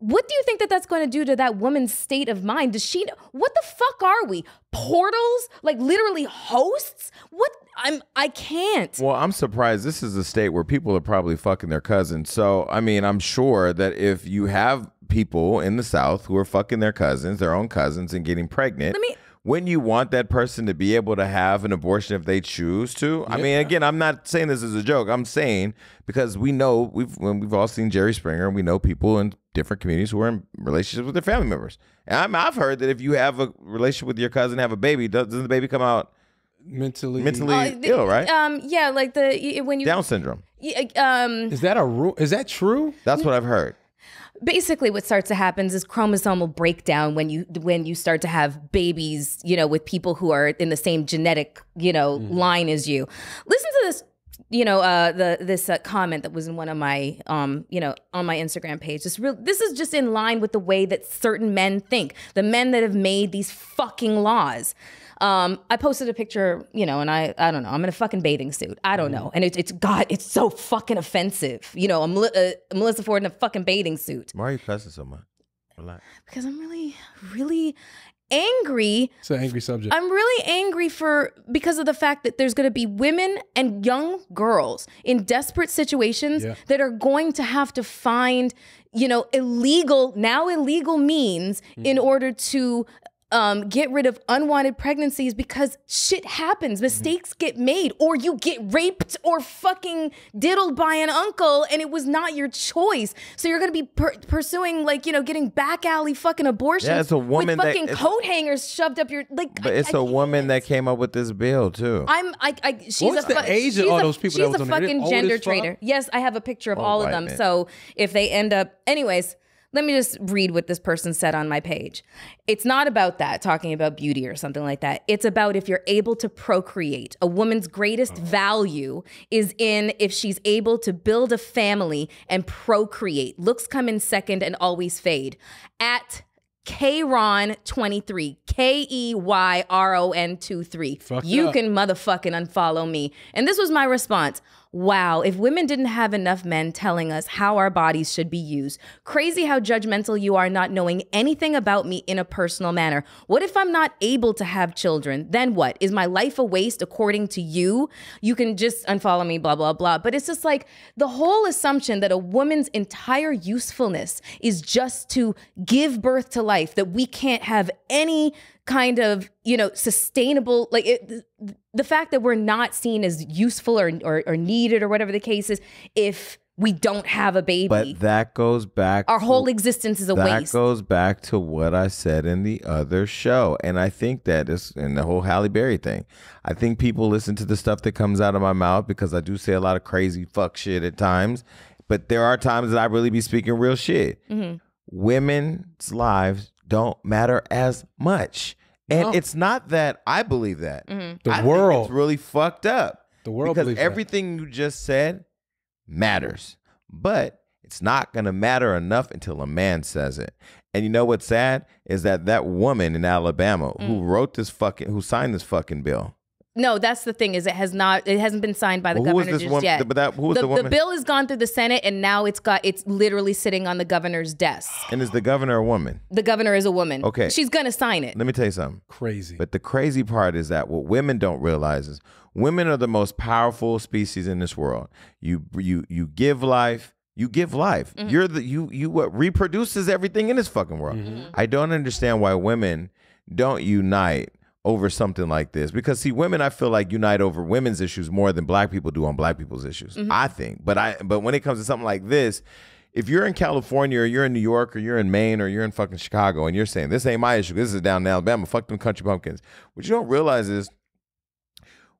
What do you think that that's going to do to that woman's state of mind? Does she? What the fuck are we? Portals? Like literally hosts? What? I'm. I can't. Well, I'm surprised. This is a state where people are probably fucking their cousins. So, I mean, I'm sure that if you have people in the South who are fucking their cousins, their own cousins, and getting pregnant, Let me- wouldn't you want that person to be able to have an abortion if they choose to? I mean, again, I'm not saying this as a joke. I'm saying because we know we've when we've all seen Jerry Springer, and we know people in different communities who are in relationships with their family members. And I'm, I've heard that if you have a relationship with your cousin, have a baby, does- doesn't the baby come out Mentally, mentally Uh, the- ill? Right? Um. Yeah. Like the when you Down syndrome. y- um. Is that a rule? Is that true? That's what I've heard. basically what starts to happen is chromosomal breakdown when you when you start to have babies you know with people who are in the same genetic you know line as you listen to this you know uh the this uh, comment that was in one of my um you know on my instagram page this real this is just in line with the way that certain men think the men that have made these fucking laws um, I posted a picture, you know, and I, I don't know, I'm in a fucking bathing suit. I don't know, and it's, it's God, it's so fucking offensive. You know, I'm uh, Melyssa Ford in a fucking bathing suit Why are you cussing so much? Relax. because I'm really, really angry. It's an angry subject. I'm really angry for because of the fact that there's going to be women and young girls in desperate situations Yeah. that are going to have to find, you know, illegal, now illegal means in mm-hmm. order to um, get rid of unwanted pregnancies because shit happens, mistakes get made, or you get raped or fucking diddled by an uncle, and it was not your choice. So you're gonna be per- pursuing like you know getting back alley fucking abortions. Yeah, it's a woman with that- fucking it's- coat hangers shoved up your like. But I- it's I a woman that came up with this bill too. I'm I, I she's What's a the age of all a- those people that She's was a on fucking gender as traitor. Yes, I have a picture of Oh, all of them. man. So if they end up, anyways, let me just read what this person said on my page. It's not about that, talking about beauty or something like that. It's about if you're able to procreate. A woman's greatest Oh. value is in if she's able to build a family and procreate. Looks come in second and always fade. At Keyron23, K E Y R O N 2 3. Fuck You up. can motherfucking unfollow me. And this was my response. Wow, if women didn't have enough men telling us how our bodies should be used. Crazy how judgmental you are not knowing anything about me in a personal manner. What if I'm not able to have children? Then what? Is my life a waste according to you? You can just unfollow me, blah, blah, blah. But it's just like the whole assumption that a woman's entire usefulness is just to give birth to life, that we can't have any kind of you know sustainable like it, the fact that we're not seen as useful or, or or needed or whatever the case is if we don't have a baby but that goes back our to- whole existence is a waste. that goes back to what I said in the other show. And I think that is in the whole Halle Berry thing. I think people listen to the stuff that comes out of my mouth because I do say a lot of crazy fuck shit at times. But there are times that I really be speaking real shit. Mm-hmm. Women's lives don't matter as much. And No. it's not that I believe that. Mm-hmm. The I think world. it's really fucked up. The world because believes that. everything you just said matters, but it's not gonna matter enough until a man says it. And you know what's sad is that that woman in Alabama Mm. who wrote this fucking, who signed this fucking bill. No, that's the thing is it has not it hasn't been signed by the Well, who was governor this just woman- yet. but that- who was the woman? bill has gone through the Senate and now it's got it's literally sitting on the governor's desk. And is the governor a woman? The governor is a woman. Okay. She's gonna sign it. Let me tell you something. Crazy. But the crazy part is that what women don't realize is women are the most powerful species in this world. You you you give life. You give life. Mm-hmm. You're the you you what reproduces everything in this fucking world. Mm-hmm. I don't understand why women don't unite over something like this because see women I feel like unite over women's issues more than black people do on black people's issues. Mm-hmm. I think. But I but when it comes to something like this, if you're in California or you're in New York or you're in Maine or you're in fucking Chicago and you're saying this ain't my issue, this is down in Alabama, fuck them country pumpkins. What you don't realize is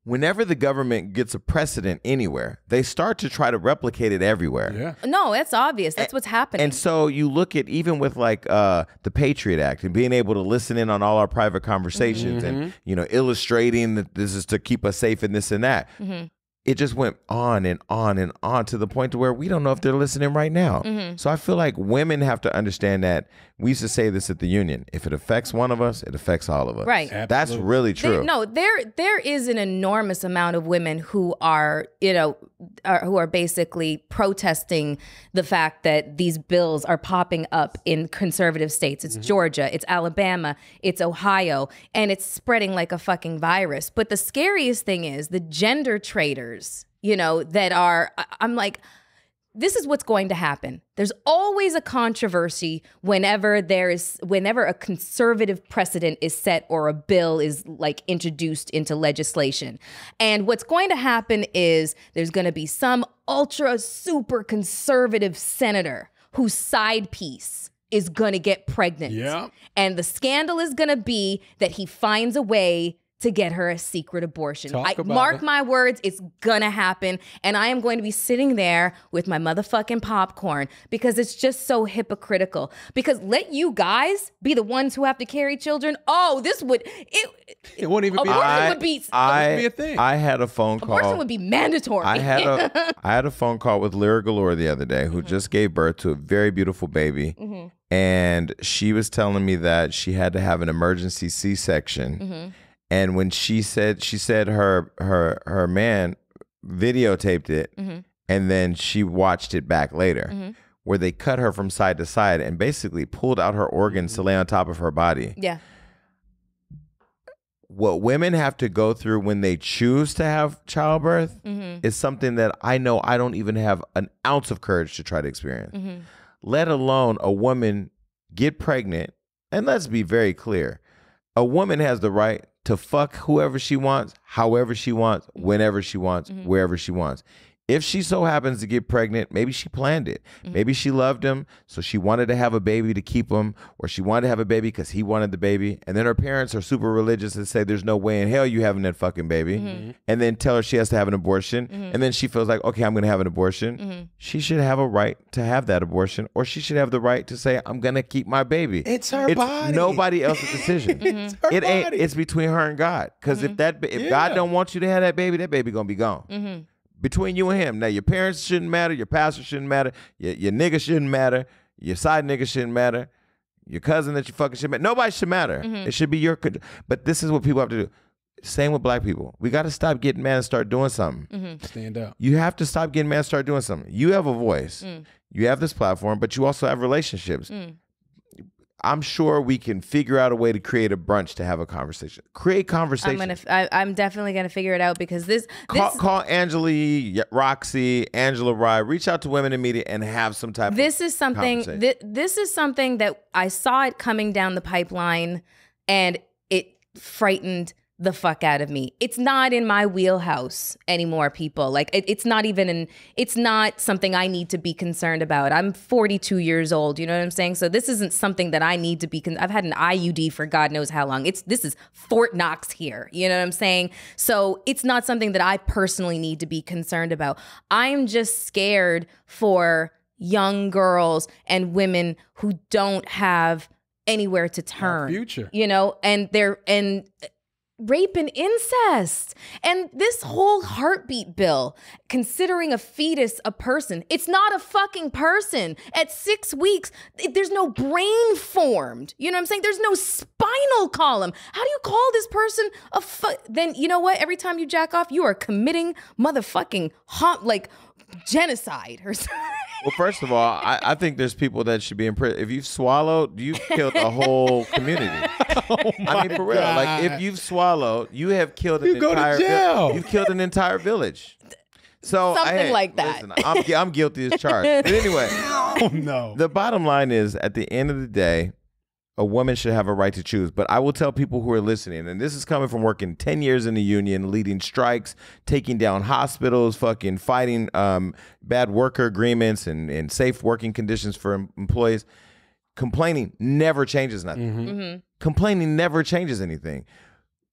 whenever the government gets a precedent anywhere, they start to try to replicate it everywhere. yeah. No, that's obvious. That's what's happening. And so you look at even with like uh, the Patriot Act and being able to listen in on all our private conversations and you know illustrating that this is to keep us safe and this and that. It just went on and on and on to the point to where we don't know if they're listening right now. Mm-hmm. So I feel like women have to understand that we used to say this at the union: if it affects one of us, it affects all of us. Right. That's Absolutely. really They- true. no, there there is an enormous amount of women who are, you know, are, who are basically protesting the fact that these bills are popping up in conservative states. It's mm-hmm. Georgia, it's Alabama, it's Ohio, and it's spreading like a fucking virus. But the scariest thing is the gender traitors, you know, that are I'm like this is what's going to happen. There's always a controversy whenever there is whenever a conservative precedent is set or a bill is like introduced into legislation. And what's going to happen is there's going to be some ultra super conservative senator whose side piece is going to get pregnant. Yeah. And the scandal is going to be that he finds a way to get her a secret abortion. Talk I about mark it. my words, it's gonna happen. And I am going to be sitting there with my motherfucking popcorn because it's just so hypocritical. Because let you guys be the ones who have to carry children. Oh, this would it It won't even be. Abortion I, would be- I, be a thing. I had a phone call. abortion would be mandatory. I had a I had a phone call with Lira Galore the other day, who mm-hmm. just gave birth to a very beautiful baby, mm-hmm. and she was telling me that she had to have an emergency C section, mm-hmm. And when she said she said her her her man videotaped it, and then she watched it back later. Where they cut her from side to side and basically pulled out her organs to lay on top of her body. yeah. What women have to go through when they choose to have childbirth Mm-hmm. is something that I know I don't even have an ounce of courage to try to experience. Mm-hmm. Let alone a woman get pregnant. And let's be very clear a woman has the right to fuck whoever she wants, however she wants, Mm-hmm. whenever she wants, wherever she wants. If she so happens to get pregnant, maybe she planned it. Mm-hmm. Maybe she loved him, so she wanted to have a baby to keep him, or she wanted to have a baby because he wanted the baby. And then her parents are super religious and say, There's no way in hell you having that fucking baby. Mm-hmm. And then tell her she has to have an abortion. And then she feels like, Okay, I'm going to have an abortion. Mm-hmm. She should have a right to have that abortion, or she should have the right to say, I'm going to keep my baby. It's her body. Nobody else's decision. It's her It ain't. body. It's between her and God. Because if that, if Yeah. God don't want you to have that baby, that baby gonna be gone. Between you and him. Now your parents shouldn't matter. Your pastor shouldn't matter. Your your nigga shouldn't matter. Your side nigga shouldn't matter. Your cousin that you fucking should matter. Nobody should matter. Mm-hmm. It should be your. con- But this is what people have to do. Same with black people. We got to stop getting mad and start doing something. Mm-hmm. Stand up. You have to stop getting mad and start doing something. You have a voice. Mm. You have this platform, but you also have relationships. Mm. I'm sure we can figure out a way to create a brunch to have a conversation. Create conversation. I'm gonna. I, I'm definitely gonna figure it out because this. Call, this call Angela, Roxy, Angela Rye. Reach out to women in media and have some type this of is something conversation. thi- this is something that i saw it coming down the pipeline and it frightened the fuck out of me. It's not in my wheelhouse anymore people. Like it, it's not even an it's not something i need to be concerned about. I'm 42 years old you know what i'm saying? So this isn't something that i need to be con- i've had an iud for god knows how long. It's this is fort knox here you know what i'm saying? So it's not something that i personally need to be concerned about. I'm just scared for young girls and women who don't have anywhere to turn future. you know? And they're and rape and incest. And this whole heartbeat bill, considering a fetus a person, it's not a fucking person. At six weeks, there's no brain formed. You know what I'm saying? There's no spinal column. How do you call this person a fuck? Then you know what? Every time you jack off, you are committing motherfucking hum- like genocide or something. Well, first of all, I, I think there's people that should be in prison. If you've swallowed, you've killed a whole community. Oh I mean, for real. Like, if you've swallowed, you have killed an You go to entire. jail. you've killed an entire village. So Something hey, like that. Listen, I'm, I'm guilty as charged. But anyway, Oh no. the bottom line is, at the end of the day, a woman should have a right to choose. But I will tell people who are listening, and this is coming from working 10 years in the union, leading strikes, taking down hospitals, fucking fighting um, bad worker agreements and, and safe working conditions for em- employees. Complaining never changes nothing. Complaining never changes anything.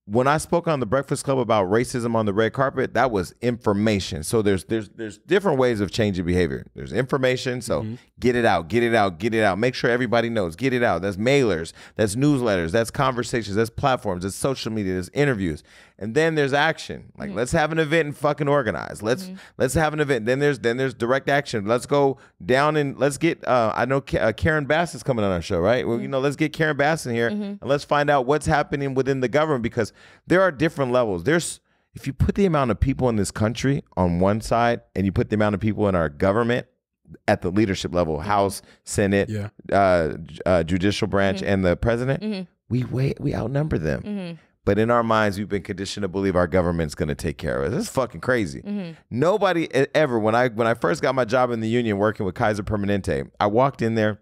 When I spoke on the Breakfast Club about racism on the red carpet, that was information. So there's there's there's different ways of changing behavior. There's information, so mm-hmm. get it out, get it out, get it out. Make sure everybody knows. Get it out. That's mailers, that's newsletters, that's conversations, that's platforms, that's social media, that's interviews. And then there's action. Like mm-hmm. let's have an event and fucking organize. Let's mm-hmm. let's have an event. Then there's then there's direct action. Let's go down and let's get. Uh, I know Ka- uh, Karen Bass is coming on our show, right? Well, you know, let's get Karen Bass in here and let's find out what's happening within the government because there are different levels. There's if you put the amount of people in this country on one side and you put the amount of people in our government at the leadership level, mm-hmm. House, Senate, Yeah. uh, uh, judicial branch, mm-hmm. and the president, mm-hmm. we way we outnumber them. But in our minds, we've been conditioned to believe our government's going to take care of us. It's fucking crazy. Nobody e- ever when I when I first got my job in the union working with Kaiser Permanente, I walked in there.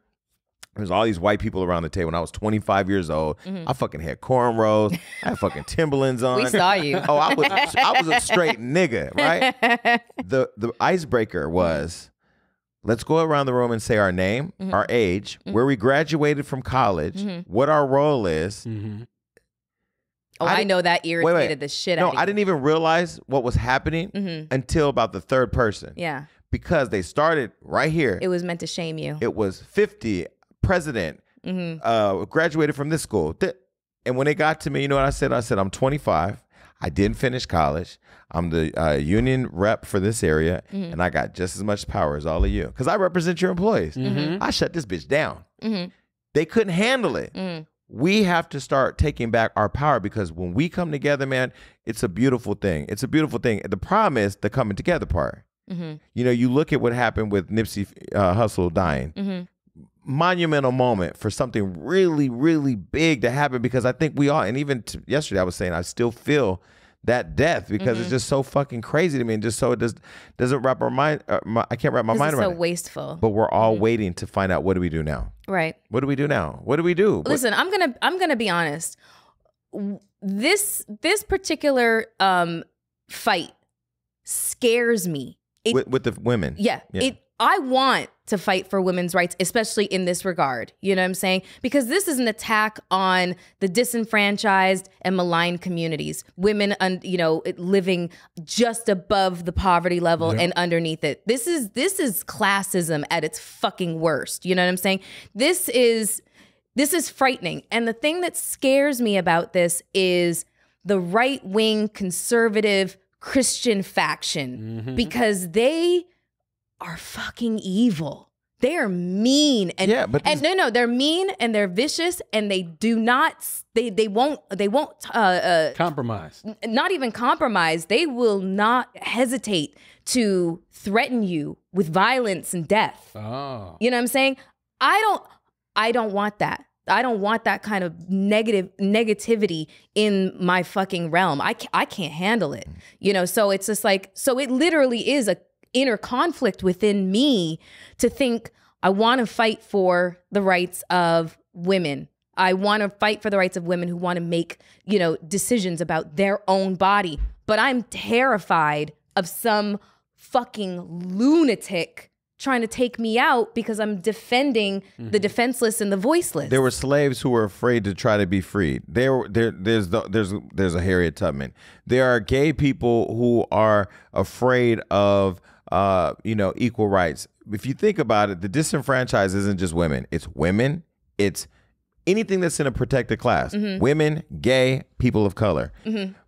There's all these white people around the table. When I was 25 years old, I fucking had cornrows. I had fucking Timberlands on. We saw you. Oh, I was I was a straight nigga, right? The the icebreaker was let's go around the room and say our name, Mm-hmm. our age, where we graduated from college, what our role is. Mm-hmm. Oh, I I, didn't- know that irritated Wait, wait. the shit No, out of I didn't even realize what was happening Mm-hmm. until about the third person. Yeah. Because they started right here. It was meant to shame you. It was 50, president, Mm-hmm. uh, graduated from this school. Th- And when it got to me, you know what I said? I said, I'm 25. I didn't finish college. I'm the uh, union rep for this area, Mm-hmm. and I got just as much power as all of you because I represent your employees. Mm-hmm. I shut this bitch down. They couldn't handle it. Mm-hmm. We have to start taking back our power because when we come together, man, it's a beautiful thing. It's a beautiful thing. The problem is the coming together part. Mm-hmm. You know, you look at what happened with Nipsey uh, Hussle dying. Mm-hmm. Monumental moment for something really, really big to happen because I think we all, and even t- yesterday I was saying, I still feel that death because Mm-hmm. it's just so fucking crazy to me and just so it does, doesn't wrap our mind, uh, my, I can't wrap my mind around so it. wasteful. But we're all waiting to find out what do we do now? right. What do we do now? What do we do? What- Listen, I'm gonna I'm gonna be honest. This this particular um fight scares me. It, with, with the women. yeah, Yeah. it. I want to fight for women's rights, especially in this regard. You know what I'm saying? Because this is an attack on the disenfranchised and maligned communities, women, you know, living just above the poverty level and underneath it. This is this is classism at its fucking worst. You know what I'm saying? This is this is frightening. And the thing that scares me about this is the right wing conservative Christian faction mm-hmm. because they are fucking evil. They are mean and Yeah, but and no no they're mean and they're vicious and they do not they they won't they won't uh, uh Compromise. not even compromise they will not hesitate to threaten you with violence and death Oh. you know what I'm saying? I don't I don't want that. I don't want that kind of negative negativity in my fucking realm. I ca- I can't handle it. You know, so it's just like so it literally is a inner conflict within me to think I want to fight for the rights of women. I want to fight for the rights of women who want to make, you know, decisions about their own body. But I'm terrified of some fucking lunatic trying to take me out because I'm defending the mm-hmm. defenseless and the voiceless. There were slaves who were afraid to try to be freed. There, there, there's the, there's there's a Harriet Tubman. There are gay people who are afraid of uh, you know equal rights. If you think about it, the disenfranchised isn't just women. It's women. It's anything that's in a protected class Mm-hmm. women, gay, people of color.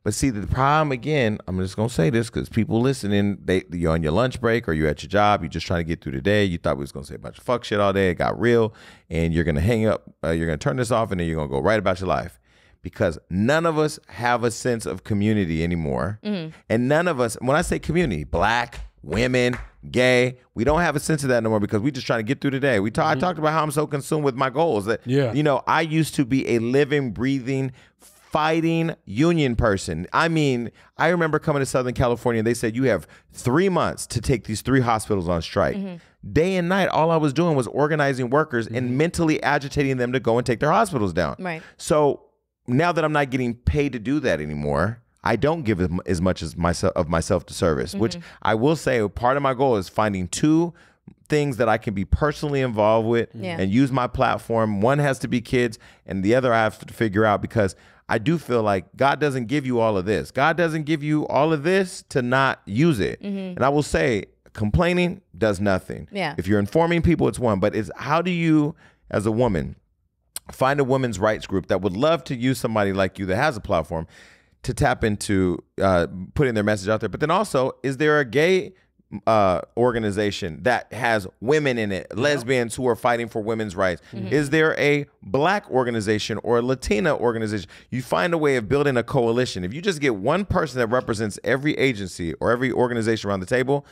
But see, the problem again, I'm just going to say this because people listening, they, you're on your lunch break or you're at your job, you're just trying to get through the day. You thought we was going to say a bunch of fuck shit all day. It got real. And you're going to hang up, uh, you're going to turn this off, and then you're going to go right about your life. Because none of us have a sense of community anymore. And none of us, when I say community, black, women, gay, we don't have a sense of that no more because we just trying to get through the day. We talk, I mm-hmm. talked about how I'm so consumed with my goals that Yeah. you know, I used to be a living, breathing, fighting union person. I mean, I remember coming to Southern California and they said you have three months to take these three hospitals on strike. Mm-hmm. Day and night, all I was doing was organizing workers and mm-hmm. mentally agitating them to go and take their hospitals down. Right. So now that I'm not getting paid to do that anymore, I don't give as- as much as myself of myself to service. Which mm-hmm. I will say, part of my goal is finding two things that I can be personally involved with Yeah. and use my platform. One has to be kids, and the other I have to figure out because I do feel like God doesn't give you all of this. God doesn't give you all of this to not use it. Mm-hmm. And I will say, complaining does nothing. Yeah. If you're informing people, it's one. But it's how do you, as a woman, find a women's rights group that would love to use somebody like you that has a platform to tap into uh, putting their message out there. But then also, is there a gay uh, organization that has women in it, lesbians who are fighting for women's rights? Is there a black organization or a Latina organization? You find a way of building a coalition. If you just get one person that represents every agency or every organization around the table,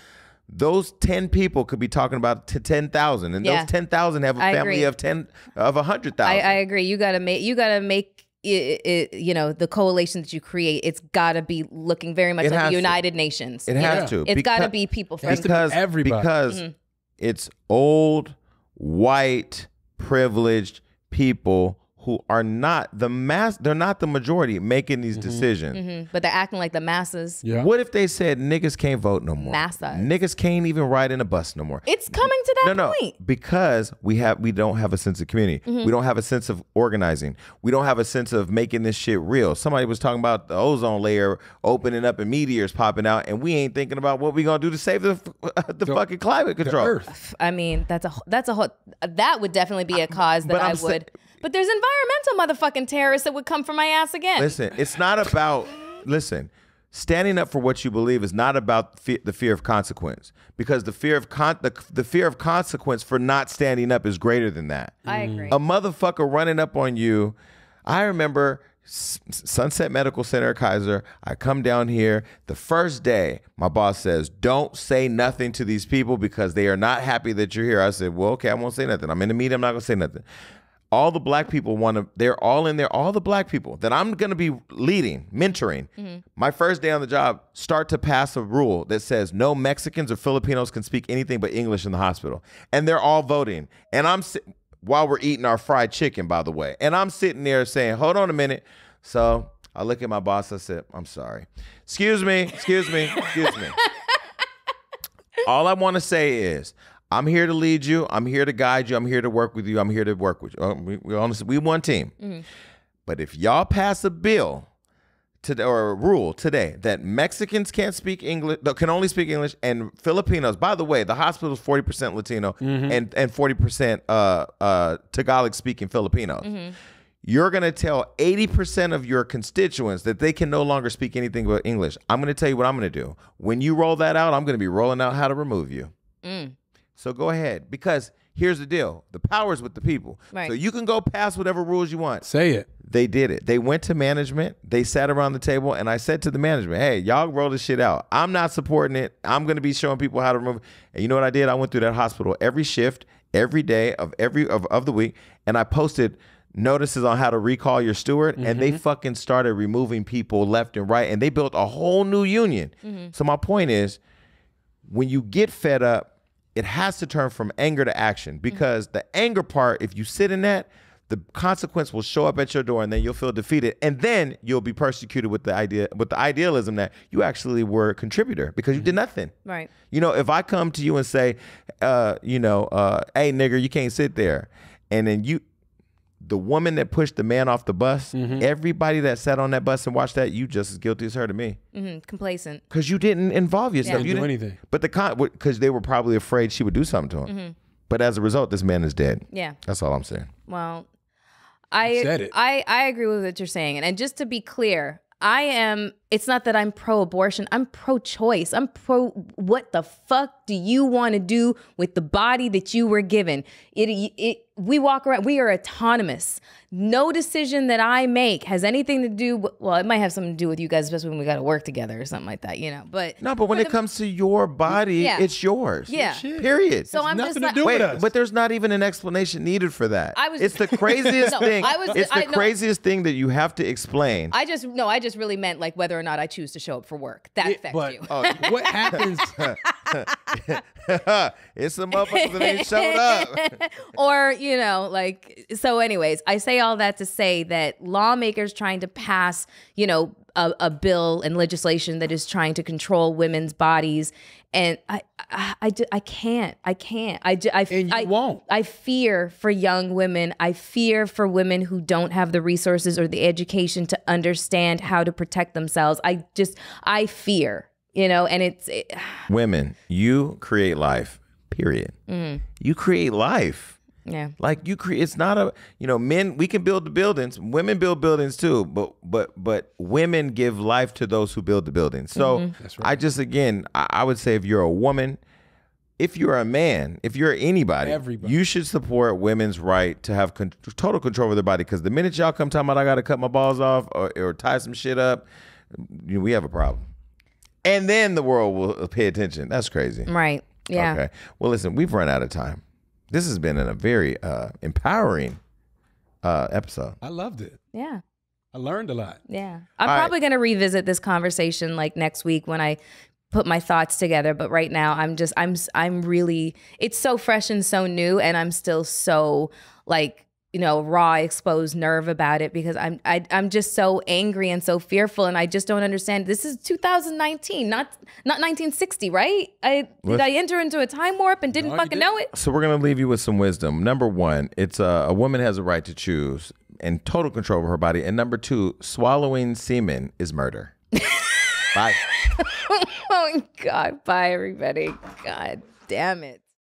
those 10 people could be talking about to 10,000 and Yeah. those 10,000 have a I family agree. of 10 of 100,000. I, I agree. You gotta make you gotta make it, it, you know the coalition that you create. It's gotta be looking very much It like has the to. United Nations. It has know? to. It's gotta be people has friendly. to be because everybody. because Mm-hmm. it's old white privileged people who are not the mass they're not the majority making these decisions Mhm. But they're acting like the masses. Yeah. what if they said niggas can't vote no more Masses. niggas can't even ride in a bus no more It's coming to that no, no, point. because we have we don't have a sense of community. Mm-hmm. We don't have a sense of organizing. We don't have a sense of making this shit real. Somebody was talking about the ozone layer opening up and meteors popping out, and we ain't thinking about what we gonna do to save the the, fucking climate The control. Earth. I mean, that's a that's a whole that would definitely be a cause that but I I'm sa- would. But there's environmental motherfucking terrorists that would come for my ass again. Listen, it's not about listen. Standing up for what you believe is not about fe- the fear of consequence because the fear of con- the, the fear of consequence for not standing up is greater than that. I agree. a motherfucker running up on you. I remember S- Sunset Medical Center, Kaiser. I come down here the first day. My boss says, "Don't say nothing to these people because they are not happy that you're here." I said, "Well, okay, I won't say nothing. I'm in the meeting. I'm not gonna say nothing." All the black people want to. They're all in there. All the black people that I'm gonna be leading, mentoring. Mm-hmm. My first day on the job, start to pass a rule that says no Mexicans or Filipinos can speak anything but English in the hospital, and they're all voting. And I'm si- while we're eating our fried chicken, by the way. And I'm sitting there saying, hold on a minute. So I look at my boss. I said, I'm sorry. Excuse me. Excuse me. Excuse me. All I want to say is, I'm here to lead you. I'm here to guide you. I'm here to work with you. I'm here to work with you. Uh, We, we, honestly, we one team. But if y'all pass a bill to, or a rule today that Mexicans can't speak English, can only speak English, and Filipinos. By the way, the hospital is forty percent Latino and and forty percent uh, uh, Tagalog speaking Filipinos. You're gonna tell eighty percent of your constituents that they can no longer speak anything but English. I'm gonna tell you what I'm gonna do. When you roll that out, I'm gonna be rolling out how to remove you. So go ahead, because here's the deal: the power's with the people. Right. So you can go pass whatever rules you want. Say it. They did it. They went to management. They sat around the table, and I said to the management, "Hey, y'all roll this shit out. I'm not supporting it. I'm going to be showing people how to remove." And you know what I did? I went through that hospital every shift, every day of every of, of the week, and I posted notices on how to recall your steward, and they mm-hmm. fucking started removing people left and right, and they built a whole new union. Mm-hmm. So my point is, when you get fed up, it has to turn from anger to action because the anger part, if you sit in that, the consequence will show up at your door and then you'll feel defeated and then you'll be persecuted with the idea with the idealism that you actually were a contributor because you did nothing. Right. You know, if I come to you and say, uh, you know, uh, hey nigger, you can't sit there, and then you the woman that pushed the man off the bus, everybody that sat on that bus and watched that, you just as guilty as her to me. hmm Complacent. Because you didn't involve yourself. Yeah. You Didn't do anything. But the con because they were probably afraid she would do something to him. But as a result, this man is dead. Yeah. That's all I'm saying. Well, I said it. I I agree with what you're saying, and, and just to be clear, I am. It's not that I'm pro-abortion. I'm pro-choice. I'm pro. What the fuck do you want to do with the body that you were given? It it. We walk around. We are autonomous. No decision that I make has anything to do. With, well, it might have something to do with you guys, especially when we got to work together or something like that. You know, but No, but when it comes to your body, Yeah. it's yours. Yeah. Period. so I'm nothing just to do Wait, with us. but there's not even an explanation needed for that. I was- it's the craziest No, thing. I was- it's the I- no. craziest thing that you have to explain. I just no. I just really meant like whether or not I choose to show up for work. That affects but you. what happens? it's the motherfuckers that ain't showed up. or you know like so anyways i say all that to say that lawmakers trying to pass you know a, a bill and legislation that is trying to control women's bodies and i i, I, I can't i can't i ju- I, And you I won't. i fear for young women i fear for women who don't have the resources or the education to understand how to protect themselves i just i fear you know and it's it, Women, you create life. Period. Mm. You create life. yeah Like you create. It's not a. You know, men. We can build the buildings. Women build buildings too. But but but women give life to those who build the buildings. So Mm-hmm. I just again, I, I would say if you're a woman, if you're a man, if you're anybody, Everybody. you should support women's right to have con- total control over their body. Because the minute y'all come talking about I got to cut my balls off or, or tie some shit up, you know, we have a problem. And then the world will pay attention. That's crazy. right yeah Okay. Well, listen, we've run out of time. This has been a very uh, empowering uh, episode. I loved it. yeah I learned a lot. Yeah. I'm All right. probably going to revisit this conversation like next week when I put my thoughts together, but right now I'm just I'm I'm really it's so fresh and so new and I'm still so like you know raw exposed nerve about it because I'm I, I'm just so angry and so fearful and I just don't understand this is 2019 not not 1960 right I did I enter into a time warp and didn't you fucking didn't. know it So we're gonna leave you with some wisdom. Number one, it's uh, a woman has a right to choose and total control over her body. And number two, swallowing semen is murder. Bye. oh my god bye everybody god damn it